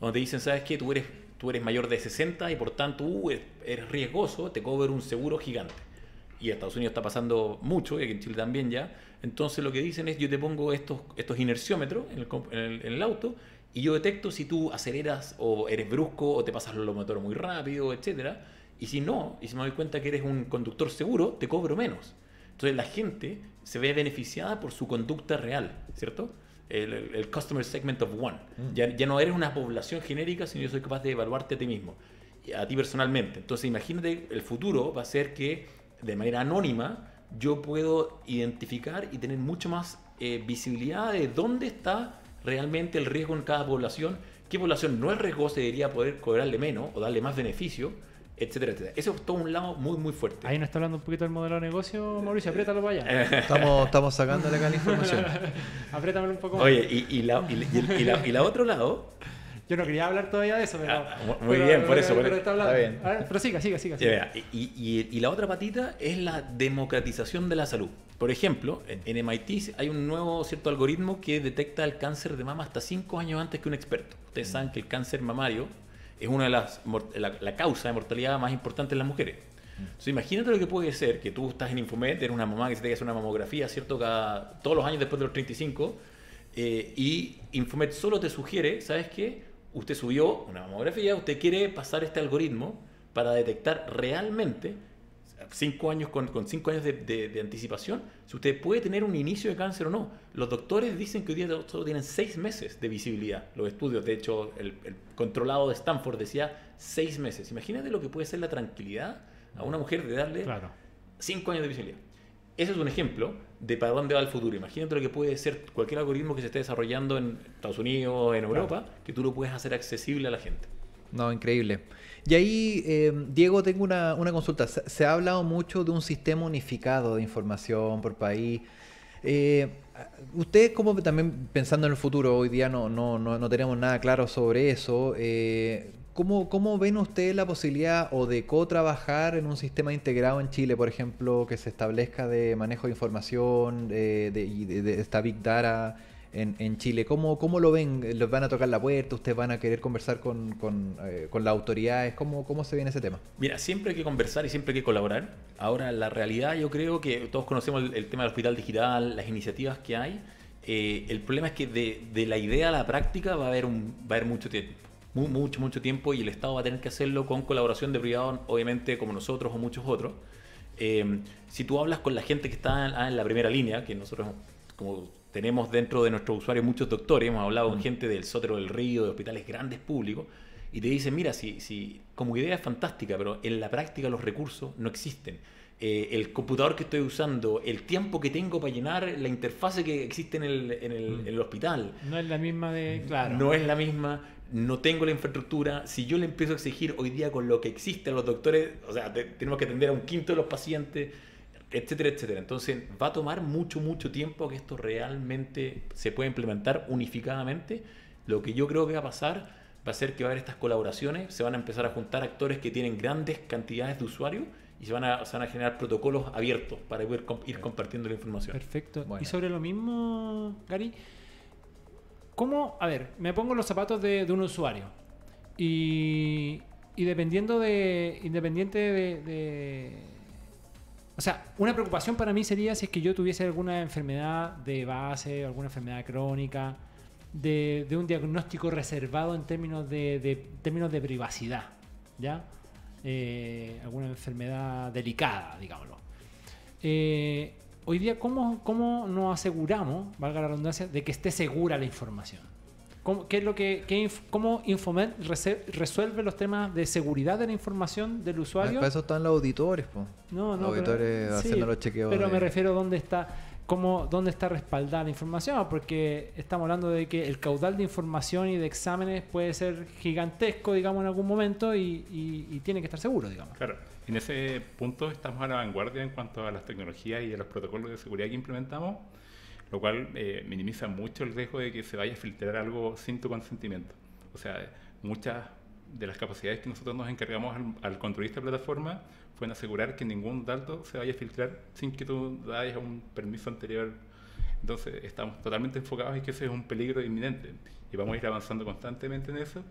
donde te dicen, ¿sabes qué? Tú eres, tú eres mayor de 60 y por tanto uh, eres- eres riesgoso, te cobro un seguro gigante. Y en Estados Unidos está pasando mucho, y aquí en Chile también ya. Entonces lo que dicen es, yo te pongo estos, estos inerciómetros en el, comp- en el- en el auto y yo detecto si tú aceleras o eres brusco o te pasas el motor muy rápido, etcétera. Y si no, y si me doy cuenta que eres un conductor seguro, te cobro menos. Entonces la gente se ve beneficiada por su conducta real, ¿cierto? El, el- Customer Segment of One. Ya, ya no eres una población genérica, sino yo soy capaz de evaluarte a ti mismo, a ti personalmente. Entonces imagínate, el futuro va a ser que de manera anónima yo puedo identificar y tener mucho más eh, visibilidad de dónde está realmente el riesgo en cada población, qué población no es riesgosa y debería poder cobrarle menos o darle más beneficio, etcétera, etcétera. Eso es todo un lado muy, muy fuerte. Ahí nos está hablando un poquito del modelo de negocio, Mauricio, apriétalo para allá. Estamos, estamos sacándole acá la información. Apriétamelo un poco más. Oye, y, y la, y, la- y la- y la- y la otro lado, Yo no quería hablar todavía de eso, pero. Ah, muy pero- bien, por pero- eso, pero está hablando. Está bien. A ver, pero siga, siga, siga. ya siga. vea, y, y- y la otra patita es la democratización de la salud. Por ejemplo, en, MIT hay un nuevo cierto algoritmo que detecta el cáncer de mama hasta 5 años antes que un experto. Ustedes saben que el cáncer mamario es una de las la, la causa de mortalidad más importante en las mujeres. Entonces, imagínate lo que puede ser que tú estás en Infomed, eres una mamá que se te hace una mamografía, ¿cierto? Cada, todos los años después de los 35, eh, y Infomed solo te sugiere, ¿sabes qué? Usted subió una mamografía, usted quiere pasar este algoritmo para detectar realmente, cinco años con, con cinco años de, de- de anticipación, si usted puede tener un inicio de cáncer o no. Los doctores dicen que hoy día solo tienen seis meses de visibilidad. Los estudios, de hecho, el, el controlado de Stanford decía seis meses. Imagínate lo que puede ser la tranquilidad a una mujer de darle Claro. cinco años de visibilidad. Ese es un ejemplo de para dónde va el futuro. Imagínate lo que puede ser cualquier algoritmo que se esté desarrollando en Estados Unidos, en Europa, que tú lo puedes hacer accesible a la gente. No, increíble. Y ahí, eh, Diego, tengo una, una consulta. Se, ha hablado mucho de un sistema unificado de información por país. Eh, Ustedes, como también pensando en el futuro, hoy día no, no, no, no tenemos nada claro sobre eso. eh, ¿cómo, ¿Cómo ven ustedes la posibilidad o de co-trabajar en un sistema integrado en Chile, por ejemplo, que se establezca de manejo de información eh, de, de- de esta Big Data en, Chile? ¿Cómo, ¿Cómo lo ven? ¿Les van a tocar la puerta? ¿Ustedes van a querer conversar con, eh, con las autoridades? ¿Cómo, ¿Cómo se viene ese tema? Mira, siempre hay que conversar y siempre hay que colaborar. Ahora, la realidad, yo creo que todos conocemos el, tema del hospital digital, las iniciativas que hay. Eh, el problema es que de, de la idea a la práctica va a haber, un, va a haber mucho tiempo. Mu- Mucho, mucho tiempo y el Estado va a tener que hacerlo con colaboración de privados, obviamente como nosotros o muchos otros. Eh, si tú hablas con la gente que está en, ah, en la primera línea, que nosotros como tenemos dentro de nuestros usuarios muchos doctores, hemos hablado con gente del Sotero del Río, de hospitales grandes públicos, y te dicen, mira, si, si como idea es fantástica, pero en la práctica los recursos no existen. Eh, el computador que estoy usando, el tiempo que tengo para llenar la interfase que existe en el, en el- en el hospital, No es la misma de. Claro. no es la misma, no tengo la infraestructura. Si yo le empiezo a exigir hoy día con lo que existe a los doctores, o sea, te- tenemos que atender a un quinto de los pacientes, etcétera, etcétera. Entonces va a tomar mucho, mucho tiempo que esto realmente se pueda implementar unificadamente. Lo que yo creo que va a pasar va a ser que va a haber estas colaboraciones, se van a empezar a juntar actores que tienen grandes cantidades de usuarios y se van a, se van a generar protocolos abiertos para ir, ir compartiendo la información. Perfecto. Bueno. Y sobre lo mismo, Gary, ¿cómo, a ver, me pongo los zapatos de, de un usuario y, y dependiendo de, independiente de, de- o sea, una preocupación para mí sería si es que yo tuviese alguna enfermedad de base, alguna enfermedad crónica, de, de un diagnóstico reservado en términos de, de- términos de privacidad, ¿ya? Eh, alguna enfermedad delicada, digámoslo. Eh, hoy día, ¿cómo, ¿cómo nos aseguramos, valga la redundancia, de que esté segura la información? ¿Cómo, qué es lo que, qué inf- ¿Cómo Infomed rese- resuelve los temas de seguridad de la información del usuario? Para eso están los auditores, po. No, no. Auditores pero, haciendo los chequeos Pero de- me refiero a dónde está. cómo, dónde está respaldada la información, porque estamos hablando de que el caudal de información y de exámenes puede ser gigantesco, digamos, en algún momento y, y- y tiene que estar seguro, digamos. Claro, en ese punto estamos a la vanguardia en cuanto a las tecnologías y a los protocolos de seguridad que implementamos, lo cual eh, minimiza mucho el riesgo de que se vaya a filtrar algo sin tu consentimiento. O sea, muchas de las capacidades que nosotros nos encargamos al, al construir esta plataforma fueron asegurar que ningún dato se vaya a filtrar sin que tú a un permiso anterior. Entonces, estamos totalmente enfocados en que ese es un peligro inminente y vamos a ir avanzando constantemente en eso.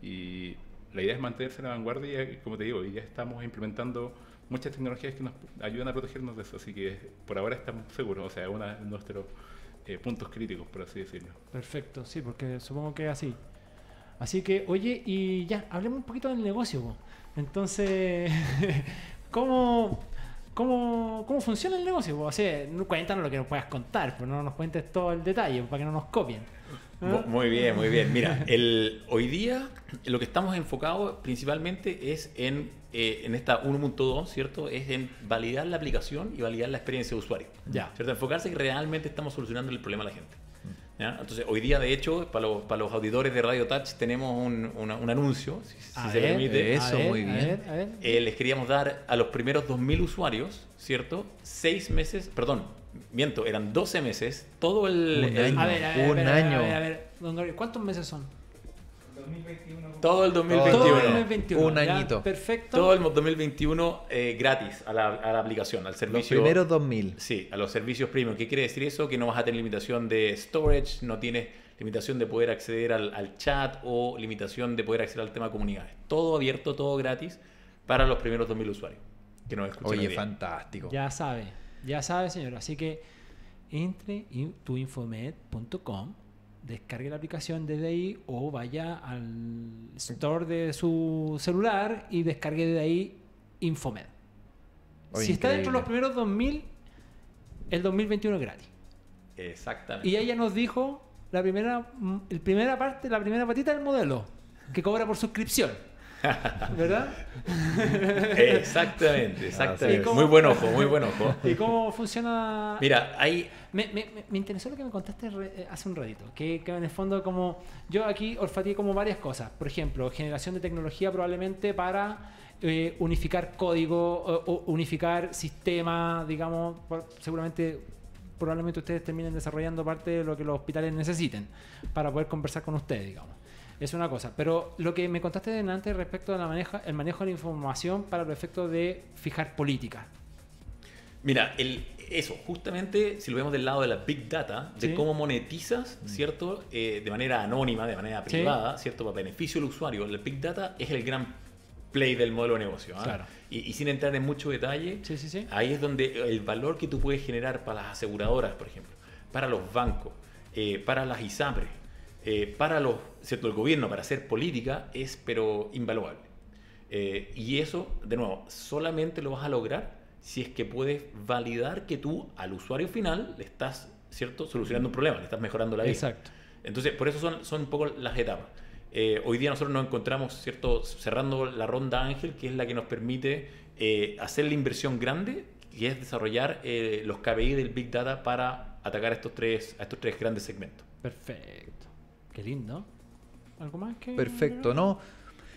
Y la idea es mantenerse en la vanguardia y, como te digo, ya estamos implementando muchas tecnologías que nos ayudan a protegernos de eso. Así que por ahora estamos seguros. O sea, es uno de nuestros eh, puntos críticos, por así decirlo. Perfecto, sí, porque supongo que es así. Así que, oye, y ya, hablemos un poquito del negocio. po. Entonces, ¿cómo, cómo, cómo funciona el negocio? O sea, no- cuéntanos lo que nos puedas contar, pero no nos cuentes todo el detalle para que no nos copien. ¿Ah? Mu- Muy bien, muy bien. Mira, el, hoy día lo que estamos enfocados principalmente es en, eh, en esta 1.2, ¿cierto? Es en validar la aplicación y validar la experiencia de usuario. Ya. ¿Cierto? Enfocarse que realmente estamos solucionando el problema a la gente. ¿ya? Entonces, hoy día, de hecho, para los, para los auditores de Radio Touch tenemos un, una- un anuncio, si, si A se ver, permite. Eso, a ver, muy a bien. ver, a ver. Eh, les queríamos dar a los primeros 2.000 usuarios, ¿cierto? Seis meses, perdón, miento, eran 12 meses, todo el... Un el- año. A ver, a ver, un a ver, a ver, año. A ver, a ver, don Gabriel, ¿cuántos meses son? todo el 2021. Todo el 2021. Un ya, añito. Perfecto. Todo el 2021 eh, gratis a la, a la aplicación, al Los servicio. primeros 2000. Sí, a los servicios premium. ¿Qué quiere decir eso? Que no vas a tener limitación de storage, no tienes limitación de poder acceder al, al chat o limitación de poder acceder al tema de comunidades. Todo abierto, todo gratis para los primeros 2.000 usuarios que nos escuchan. Oye, fantástico. Ya sabe, ya sabe, señor. Así que entre en tuinfomed.com, descargue la aplicación desde ahí o vaya al store de su celular y descargue desde ahí Infomed. Oye, si está dentro de los primeros 2000, el 2021 es gratis. Exactamente. Y ella nos dijo la primera, el primera parte, la primera patita del modelo, que cobra por suscripción. ¿Verdad? Exactamente, exactamente. Muy buen ojo, muy buen ojo. ¿Y cómo funciona? Mira, hay Me, me- me- interesó lo que me contaste eh, hace un ratito, que, que en el fondo como yo aquí olfateé como varias cosas. Por ejemplo, generación de tecnología probablemente para eh, unificar código o, o unificar sistemas, digamos, por- seguramente probablemente ustedes terminen desarrollando parte de lo que los hospitales necesiten para poder conversar con ustedes, digamos. Es una cosa. Pero lo que me contaste delante respecto al manejo, el manejo de la información para los efectos de fijar políticas. Mira, el, eso, justamente si lo vemos del lado de la Big Data, de Sí. cómo monetizas, ¿cierto? Eh, de manera anónima, de manera Sí. privada, ¿cierto? Para beneficio del usuario, el Big Data es el gran play del modelo de negocio. ¿ah? Claro. Y, y sin entrar en mucho detalle, Sí, sí, sí. ahí es donde el valor que tú puedes generar para las aseguradoras, por ejemplo, para los bancos, eh, para las ISAPRES, eh, para los, ¿cierto? el gobierno, para hacer política, es pero invaluable. Eh, y eso, de nuevo, solamente lo vas a lograr si es que puedes validar que tú al usuario final le estás ¿cierto? solucionando un problema, le estás mejorando la vida. Exacto. Entonces, por eso son, son un poco las etapas. Eh, hoy día nosotros nos encontramos ¿cierto? cerrando la ronda Ángel, que es la que nos permite eh, hacer la inversión grande, que es desarrollar eh, los KPI del Big Data para atacar a estos tres, a estos tres grandes segmentos. Perfecto. Qué lindo. ¿Algo más que.? Perfecto, ¿no?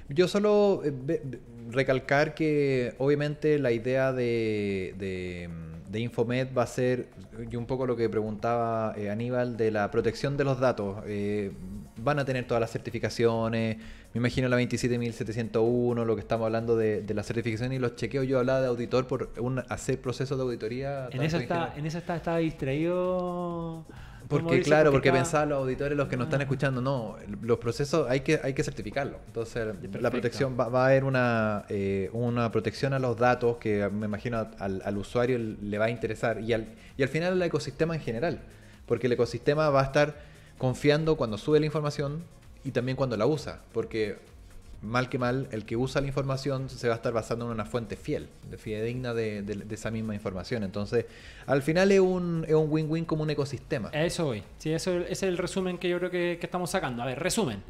Yo solo eh, recalcar que obviamente la idea de, de, de Infomed va a ser, y un poco lo que preguntaba eh, Aníbal, de la protección de los datos. Eh, van a tener todas las certificaciones, me imagino la 27701, lo que estamos hablando de, de la certificación y los chequeos. Yo hablaba de auditor por un, hacer procesos de auditoría. En eso, está, en eso está, estaba distraído. Porque claro, porque estaba- pensaban los auditores, los que nos están escuchando, no, los procesos hay que, hay que certificarlos. Entonces, Perfecto. la protección va, va a haber una, eh, una protección a los datos que me imagino al, al usuario le va a interesar y al, y al final al ecosistema en general, porque el ecosistema va a estar confiando cuando sube la información y también cuando la usa, porque mal que mal, el que usa la información se va a estar basando en una fuente fiel, de fidedigna de, de- de esa misma información. Entonces, al final es un es win-win como un ecosistema. Eso voy. Sí, eso es el resumen que yo creo que, estamos sacando. A ver, resumen.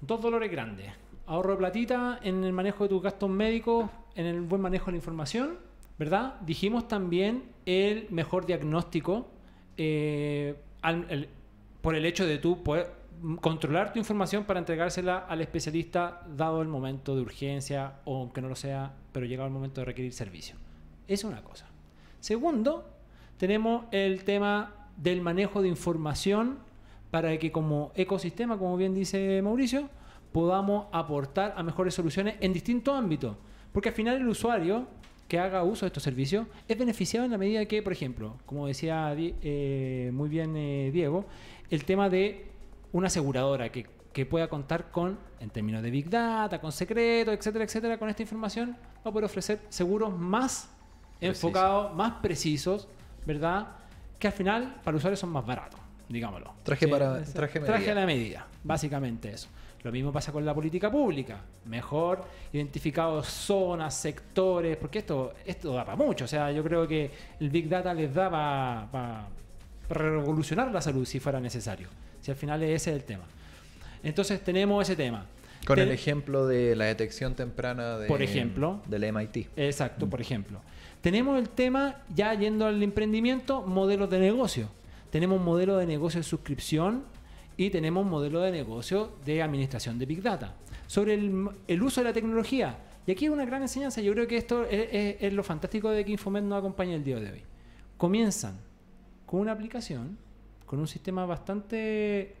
Dos dolores grandes. Ahorro de platita en el manejo de tus gastos médicos, en el buen manejo de la información ¿verdad? Dijimos también el mejor diagnóstico eh, por el hecho de tú poder controlar tu información para entregársela al especialista dado el momento de urgencia o aunque no lo sea, pero llegado el momento de requerir servicio. Es una cosa. Segundo, tenemos el tema del manejo de información para que como ecosistema, como bien dice Mauricio, podamos aportar a mejores soluciones en distintos ámbitos. Porque al final el usuario que haga uso de estos servicios es beneficiado en la medida que, por ejemplo, como decía eh, muy bien eh, Diego, el tema de una aseguradora que, que pueda contar con, en términos de Big Data, con secretos, etcétera, etcétera, con esta información, va a poder ofrecer seguros más Preciso. enfocados, más precisos, ¿verdad? Que al final para el usuario son más baratos, digámoslo. Traje para- es- traje traje medida. a la medida, básicamente eso. Lo mismo pasa con la política pública. Mejor identificados zonas, sectores, porque esto, esto da para mucho. O sea, yo creo que el Big Data les da para revolucionar la salud si fuera necesario. Si al final ese es el tema. Entonces tenemos ese tema. Con Ten- el ejemplo de la detección temprana de, Por ejemplo. del MIT. Exacto, por ejemplo. Tenemos el tema, ya yendo al emprendimiento, modelos de negocio. Tenemos modelo de negocio de suscripción y tenemos modelo de negocio de administración de Big Data. Sobre el, el uso de la tecnología. Y aquí hay una gran enseñanza. Yo creo que esto es, es- es lo fantástico de que Infomed nos acompaña el día de hoy. Comienzan con una aplicación, con un sistema bastante,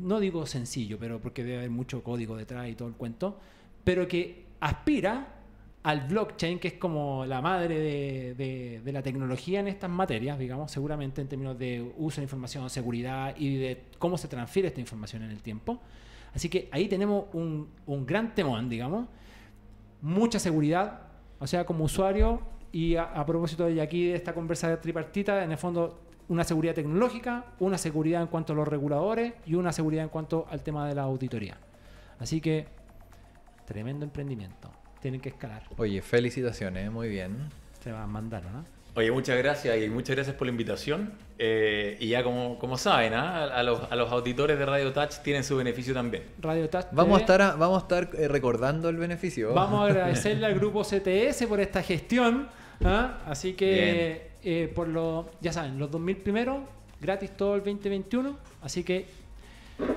no digo sencillo, pero porque debe haber mucho código detrás y todo el cuento, pero que aspira al blockchain, que es como la madre de, de- la tecnología en estas materias, digamos, seguramente en términos de uso de información, seguridad y de cómo se transfiere esta información en el tiempo. Así que ahí tenemos un, un gran temón, digamos, mucha seguridad, o sea, como usuario, y a, a propósito de aquí de esta conversa tripartita, en el fondo una seguridad tecnológica, una seguridad en cuanto a los reguladores y una seguridad en cuanto al tema de la auditoría. Así que, tremendo emprendimiento. Tienen que escalar. Oye, felicitaciones, muy bien. Se va a mandar, ¿no? Oye, muchas gracias y muchas gracias por la invitación. Eh, y ya como, como saben, ¿ah? a, los, a los auditores de Radio Touch tienen su beneficio también. Radio Touch Vamos a estar, a- vamos a estar eh, recordando el beneficio. Vamos a agradecerle al grupo CTS por esta gestión. ¿ah? Así que, eh, por lo, ya saben, los 2.000 primeros, gratis todo el 2021. Así que,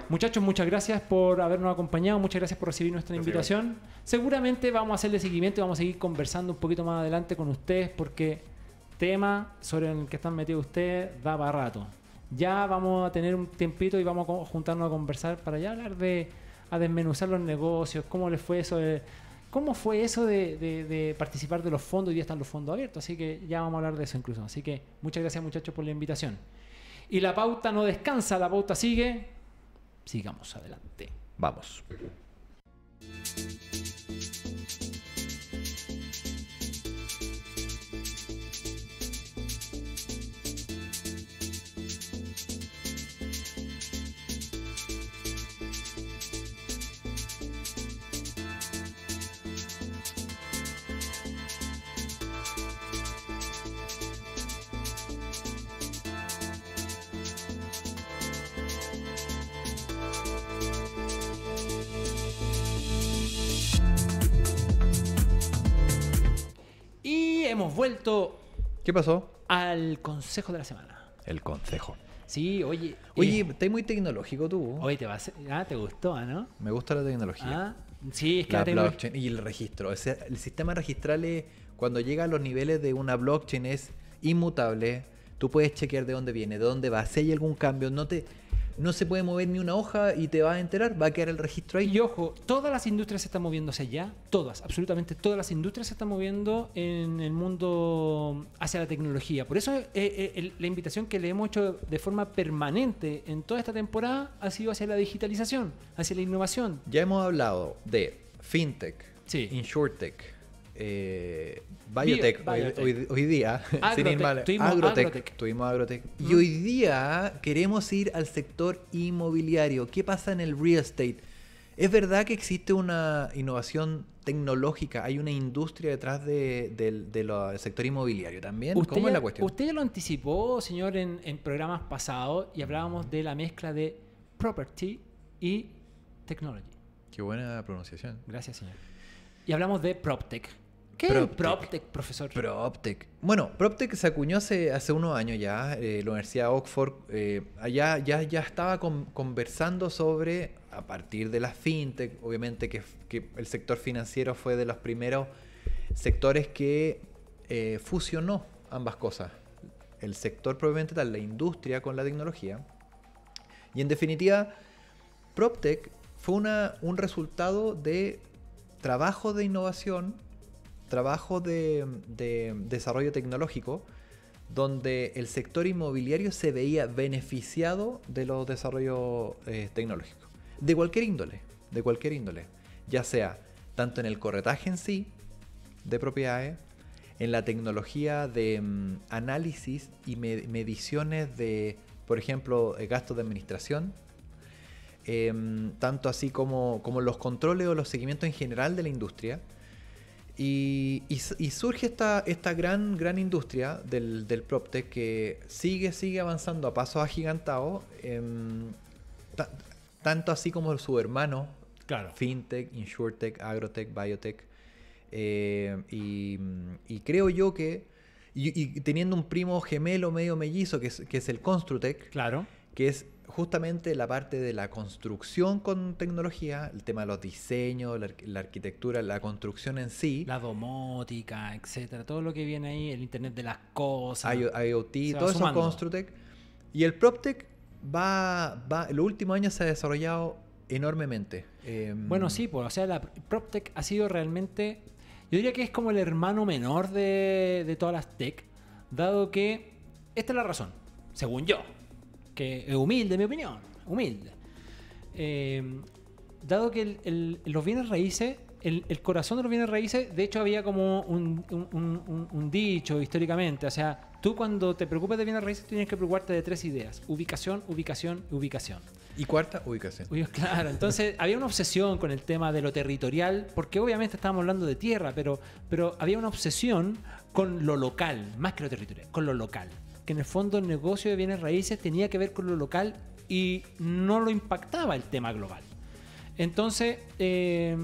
muchachos, muchas gracias por habernos acompañado. Muchas gracias por recibir nuestra Gracias. invitación. Seguramente vamos a hacerle seguimiento y vamos a seguir conversando un poquito más adelante con ustedes porque tema sobre el que están metidos ustedes da para rato. Ya vamos a tener un tiempito y vamos a juntarnos a conversar para ya hablar de a desmenuzar los negocios, cómo les fue eso de cómo fue eso de, participar de los fondos y ya están los fondos abiertos, así que ya vamos a hablar de eso incluso. Así que muchas gracias muchachos por la invitación. Y la pauta no descansa, la pauta sigue. Sigamos adelante. Vamos. Hemos vuelto ¿Qué pasó? al consejo de la semana. El consejo. Sí, oye. Oye, eh, estás muy tecnológico tú. Oye, te, vas, ah, te gustó, ah, ¿no? Me gusta la tecnología. Ah, sí, es que la blockchain y el registro. O sea, el sistema registral es- cuando llega a los niveles de una blockchain es inmutable. Tú puedes chequear de dónde viene, de dónde va. Si hay algún cambio, no te no se puede mover ni una hoja y te vas a enterar. Va a quedar el registro ahí. Y ojo, todas las industrias se están moviendo hacia allá, todas, absolutamente todas las industrias se están moviendo en el mundo hacia la tecnología. Por eso eh, eh, la invitación que le hemos hecho de forma permanente en toda esta temporada ha sido hacia la digitalización, hacia la innovación. Ya hemos hablado de fintech, Sí. insurtech, eh, biotech, Bio- hoy- biotech. Hoy, hoy día, sin ir mal, tuvimos agrotech, agrotech. tuvimos agrotech. Y hoy día queremos ir al sector inmobiliario. ¿Qué pasa en el real estate? ¿Es verdad que existe una innovación tecnológica? ¿Hay una industria detrás de- del, de sector inmobiliario también? Usted ¿Cómo es la cuestión? usted ya lo anticipó, señor, en, en programas pasados y hablábamos de la mezcla de property y technology. Qué buena pronunciación. Gracias, señor. Y hablamos de PropTech. ¿Qué el PropTech. Profesor? PropTech. Bueno, PropTech se acuñó hace, hace unos años ya. eh, la Universidad de Oxford eh, allá ya, ya estaba con- conversando sobre, a partir de las fintech, obviamente que, que el sector financiero fue de los primeros sectores que eh, fusionó ambas cosas. El sector propiamente tal, la industria con la tecnología. Y en definitiva, PropTech fue una, un resultado de trabajo de innovación, trabajo de, de desarrollo tecnológico, donde el sector inmobiliario se veía beneficiado de los desarrollos eh, tecnológicos. De cualquier índole, de cualquier índole. Ya sea tanto en el corretaje en sí, de propiedades, en la tecnología de mm, análisis y me- mediciones de, por ejemplo, eh, gastos de administración, em, tanto así como, como los controles o los seguimientos en general de la industria. Y, y s- y surge esta, esta gran, gran industria del, del PropTech que sigue, sigue avanzando a pasos agigantados, ta- tanto así como su hermano, Claro. FinTech, InsurTech, Agrotech, Biotech. eh, y, y creo yo que, y, y teniendo un primo gemelo medio mellizo, que es, que es el Construtech, Claro. que es justamente la parte de la construcción con tecnología, el tema de los diseños, la, arqu- la arquitectura, la construcción en sí, La domótica, etcétera. Todo lo que viene ahí, el Internet de las cosas. IO- IoT, todo eso sumando. Construtech. Y el PropTech va, va, en los últimos años se ha desarrollado enormemente. Em, Bueno, sí, pues, o sea, la PropTech ha sido realmente. Yo diría que es como el hermano menor de, de todas las tech, dado que. Esta es la razón, según yo, que es humilde, mi opinión, humilde. Eh, dado que el- el- los bienes raíces, el, el corazón de los bienes raíces, de hecho, había como un, un- un- un- un dicho históricamente. O sea, tú cuando te preocupas de bienes raíces, tienes que preocuparte de tres ideas: ubicación, ubicación y ubicación. Y cuarta, ubicación. Uy, claro, entonces había una obsesión con el tema de lo territorial, porque obviamente estábamos hablando de tierra, pero, pero había una obsesión con lo local, más que lo territorial, con lo local. Que en el fondo el negocio de bienes raíces tenía que ver con lo local y no lo impactaba el tema global. Entonces, eh,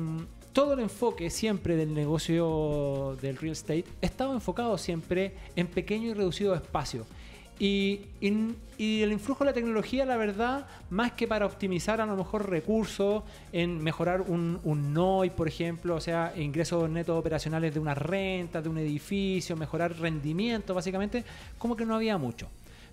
todo el enfoque siempre del negocio del real estate estaba enfocado siempre en pequeño y reducido espacio. Y, y- y el influjo de la tecnología, la verdad, más que para optimizar a lo mejor recursos, en mejorar un, un NOI, por ejemplo, o sea, ingresos netos operacionales de una renta, de un edificio, mejorar rendimiento, básicamente, como que no había mucho.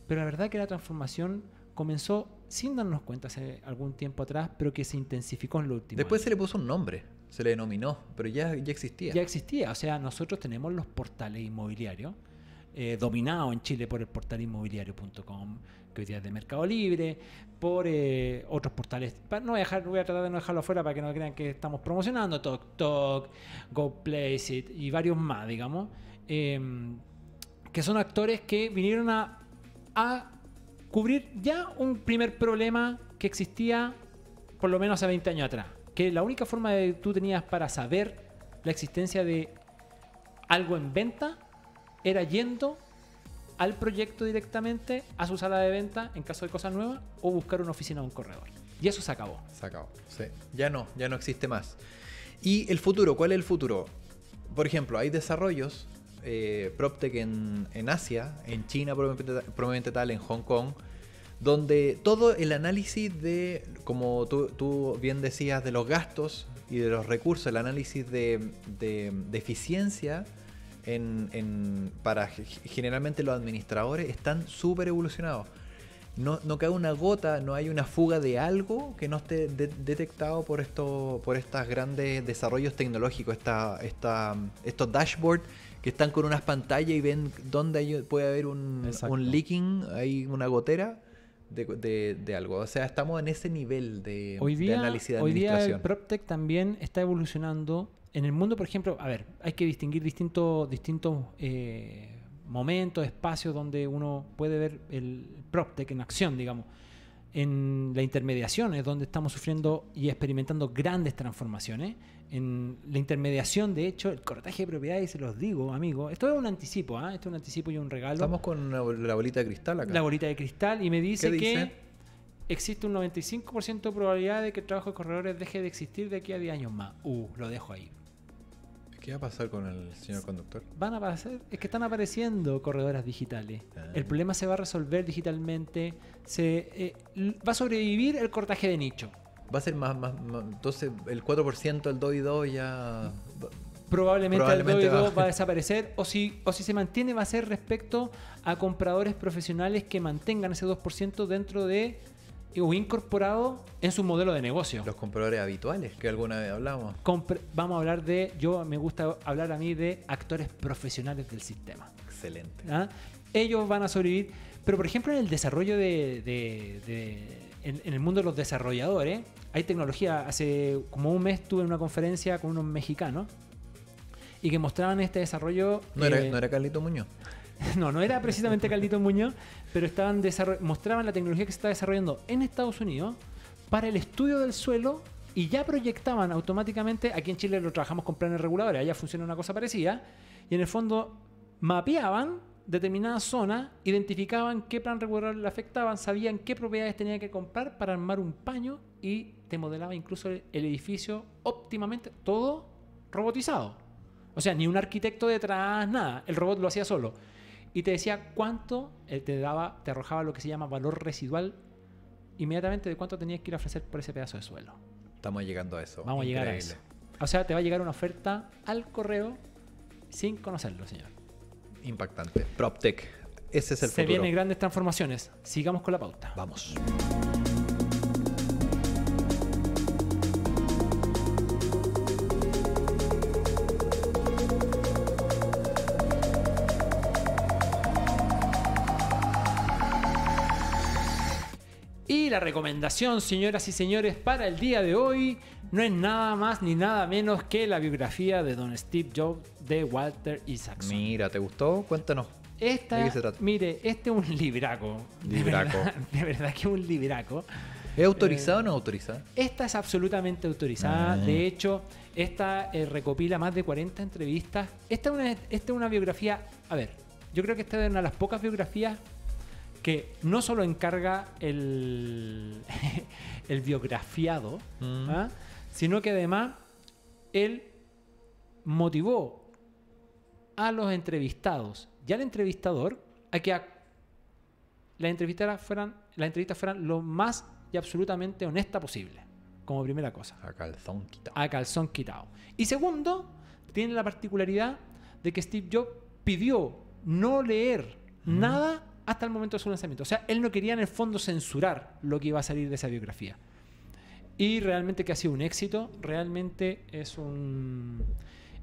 Pero la verdad que la transformación comenzó sin darnos cuenta hace algún tiempo atrás, pero que se intensificó en lo último. Después se le puso un nombre, se le denominó, pero ya, ya existía. ya existía. O sea, nosotros tenemos los portales inmobiliarios, eh, dominados en Chile por el portal inmobiliario.com, que hoy día es de Mercado Libre, por eh, otros portales. No voy, a dejar, voy a tratar de no dejarlo afuera para que no crean que estamos promocionando, TokTok, GoPlaceit y varios más, digamos, em, que son actores que vinieron a, a cubrir ya un primer problema que existía por lo menos hace 20 años atrás. Que la única forma de tú tenías para saber la existencia de algo en venta era yendo al proyecto directamente, a su sala de venta en caso de cosas nuevas, o buscar una oficina o un corredor. Y eso se acabó. Se acabó. Sí. Ya no, ya no existe más. ¿Y el futuro? ¿Cuál es el futuro? Por ejemplo, hay desarrollos, eh, PropTech en, en Asia, en China probablemente, tal, en Hong Kong, donde todo el análisis de, como tú, tú bien decías, de los gastos y de los recursos, el análisis de, de- de eficiencia en, en- para ge- generalmente los administradores están súper evolucionados. No, no cae una gota, no hay una fuga de algo que no esté de- detectado por esto, por estos grandes desarrollos tecnológicos, esta, esta, estos dashboards que están con unas pantallas y ven dónde puede haber un, un leaking, hay una gotera de, de- de algo. O sea, estamos en ese nivel de, Hoy de día, análisis de hoy día el administración. PropTech también está evolucionando. En el mundo, por ejemplo, a ver, hay que distinguir distintos, distintos eh, momentos, espacios donde uno puede ver el PropTech en acción, digamos. En la intermediación es donde estamos sufriendo y experimentando grandes transformaciones. En la intermediación, de hecho, el corretaje de propiedades, se los digo, amigos, esto es un anticipo, ¿ah? esto es un anticipo y un regalo. Estamos con la bolita de cristal acá. la bolita de cristal y me dice, ¿Qué que dice? existe un 95% de probabilidad de que el trabajo de corredores deje de existir de aquí a 10 años más. Uh, lo dejo ahí. ¿Qué va a pasar con el señor conductor? Van a aparecer, es que están apareciendo corredoras digitales. Ah. El problema se va a resolver digitalmente. Se, eh, va a sobrevivir el cortaje de nicho. Va a ser más, más, más- entonces el 4% del 2 y 2 ya... Probablemente, Probablemente el 2 y 2 va- va a desaparecer. O si, o si se mantiene, va a ser respecto a compradores profesionales que mantengan ese 2% dentro de o incorporado en su modelo de negocio. Los compradores habituales que alguna vez hablamos. Compre- vamos a hablar de, yo me gusta hablar a mí de actores profesionales del sistema. Excelente. ¿ah? Ellos van a sobrevivir, pero por ejemplo en el desarrollo de, de- de- en, en el mundo de los desarrolladores, hay tecnología. Hace como un mes tuve una conferencia con unos mexicanos y que mostraban este desarrollo. No era, eh, no era Carlito Muñoz. no, no era precisamente Carlitos Muñoz, pero estaban mostraban la tecnología que se está desarrollando en Estados Unidos para el estudio del suelo y ya proyectaban automáticamente, aquí en Chile lo trabajamos con planes reguladores, allá funciona una cosa parecida, y en el fondo mapeaban determinadas zonas, identificaban qué plan regulador le afectaban, sabían qué propiedades tenía que comprar para armar un paño y te modelaba incluso el el edificio óptimamente, todo robotizado. O sea, ni un arquitecto detrás, nada. El robot lo hacía solo. Y te decía cuánto él te daba, te arrojaba lo que se llama valor residual inmediatamente de cuánto tenías que ir a ofrecer por ese pedazo de suelo. Estamos llegando a eso. Vamos a llegar a eso. O sea, te va a llegar una oferta al correo sin conocerlo, señor. Impactante. PropTech. Ese es el Se futuro. vienen grandes transformaciones. Sigamos con la pauta. Vamos. La recomendación, señoras y señores, para el día de hoy no es nada más ni nada menos que la biografía de Don Steve Jobs de Walter Isaacson. Mira, ¿te gustó? Cuéntanos. Esta, ¿De qué se trata? mire, este es un libraco. De Libraco. verdad, De verdad que es un libraco. ¿Es autorizado o no autorizado? Esta es absolutamente autorizada. Ah. De hecho, esta eh, recopila más de 40 entrevistas. Esta es, una, esta es una biografía. A ver, yo creo que esta es una de las pocas biografías que no solo encarga el, el biografiado, Mm. ¿ah? sino que además él motivó a los entrevistados y al entrevistador a que a- las entrevistas fueran, las entrevistas fueran lo más y absolutamente honesta posible, como primera cosa, A calzón quitado. a calzón quitado. Y segundo, tiene la particularidad de que Steve Jobs pidió no leer nada hasta el momento de su lanzamiento. O sea, él no quería en el fondo censurar lo que iba a salir de esa biografía. Y realmente que ha sido un éxito, realmente es un,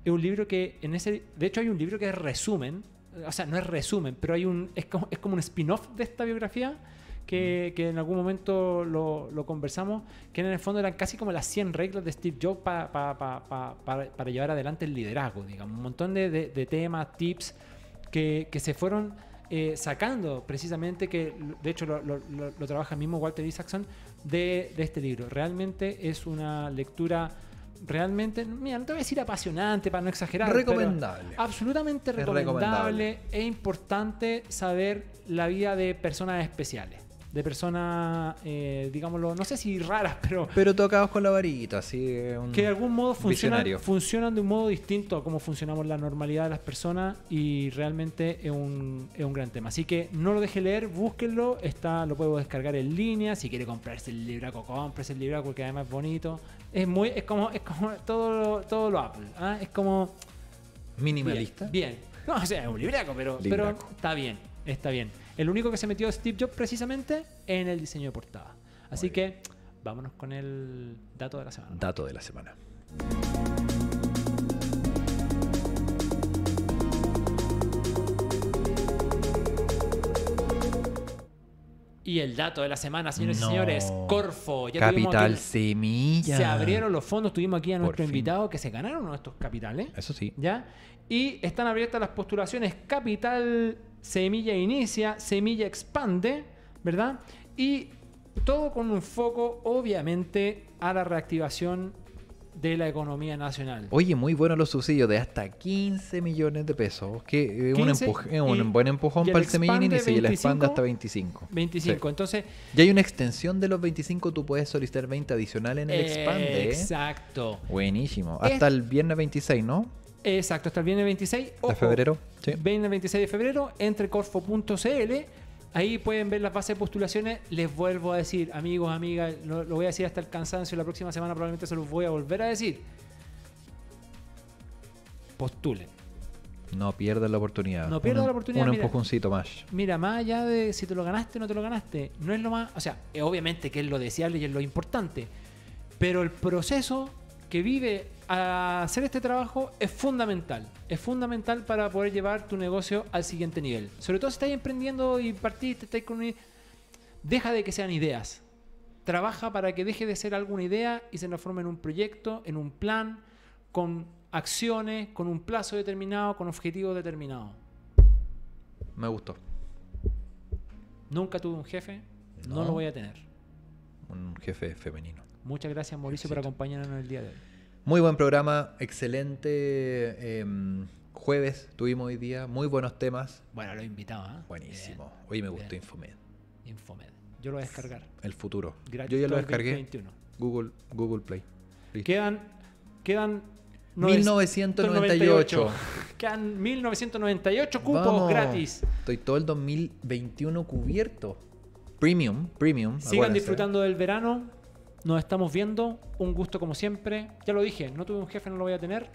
es un libro que en ese... De hecho hay un libro que es resumen, o sea, no es resumen, pero hay un, es, como, es como un spin-off de esta biografía que, que en algún momento lo, lo conversamos, que en el fondo eran casi como las 100 reglas de Steve Jobs pa- pa- pa- pa- para, para llevar adelante el liderazgo, digamos, un montón de, de- de temas, tips que, que se fueron eh, sacando precisamente, que de hecho lo, lo- lo- lo trabaja mismo Walter Isaacson, de, de este libro. Realmente es una lectura, realmente, mira, no te voy a decir apasionante para no exagerar. Recomendable. absolutamente Es recomendable. recomendable. Es importante saber la vida de personas especiales. De personas, eh, digámoslo, no sé si raras, pero Pero tocados con la varita, así. eh, que de algún modo funcionan, funcionan de un modo distinto a cómo funcionamos la normalidad de las personas y realmente es un, es un gran tema. Así que no lo deje leer, búsquenlo, está, lo puedo descargar en línea, si quiere comprarse el libraco, cómprese el libraco porque además es bonito. Es muy, es como, es como todo lo, todo lo Apple, ¿ah? es como Minimalista. Bien, bien. No, o sea, es un libraco, pero, pero Libraco. está bien, está bien. El único que se metió Steve Jobs precisamente en el diseño de portada. Así que vámonos con el dato de la semana. Dato de la semana. Y el dato de la semana, señores No. y señores, Corfo. Ya Capital aquí- Semilla. Se abrieron los fondos, tuvimos aquí a nuestro invitado que se ganaron nuestros capitales. Eso sí. ¿Ya? Y están abiertas las postulaciones Capital Semilla Inicia, Semilla Expande, ¿verdad? Y todo con un foco, obviamente, a la reactivación de la economía nacional. Oye, muy buenos los subsidios de hasta 15 millones de pesos. Que es un, 15 empuje- es un y- buen empujón para el semillín y se 25. expande hasta 25. 25. Entonces, Y hay una extensión de los 25, tú puedes solicitar 20 adicionales en el expande. ¿eh? exacto. Buenísimo. Es- Hasta el viernes 26, ¿no? Exacto, hasta el viernes 26 ¿De ojo, febrero? Sí. Viernes 26 de febrero, entre corfo.cl. Ahí pueden ver las bases de postulaciones. Les vuelvo a decir, amigos, amigas, lo, lo voy a decir hasta el cansancio. La próxima semana probablemente se los voy a volver a decir. Postulen. No pierdas la oportunidad. No pierdas la oportunidad, Un empujoncito más. Mira, más allá de si te lo ganaste o no te lo ganaste, no es lo más. O sea, obviamente que es lo deseable y es lo importante. Pero el proceso que vive hacer este trabajo es fundamental. Es fundamental para poder llevar tu negocio al siguiente nivel. Sobre todo si estás emprendiendo y partiste, estás con un- Deja de que sean ideas. Trabaja para que deje de ser alguna idea y se transforme en un proyecto, en un plan, con acciones, con un plazo determinado, con objetivos determinados. Me gustó. Nunca tuve un jefe, no, No. lo voy a tener. Un jefe femenino. Muchas gracias Mauricio por acompañarnos el día de hoy. Muy buen programa, excelente em, jueves tuvimos hoy día, muy buenos temas. Bueno, lo he invitado, ¿ah? Buenísimo. Hoy me gustó Bien. Infomed, Infomed. Yo lo voy a descargar. el futuro. Gratis Yo ya lo descargué. 2021. Google, Google Play. Listo. Quedan. Quedan. 1998. Quedan 1998 cupos Vamos. gratis. Estoy todo el 2021 cubierto. Premium, premium. Sigan disfrutando del verano. Nos estamos viendo. Un gusto como siempre. Ya lo dije, no tuve un jefe, no lo voy a tener.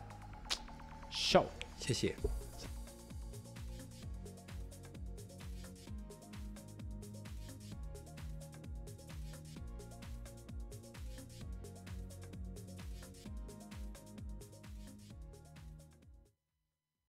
Chao. Sí, sí.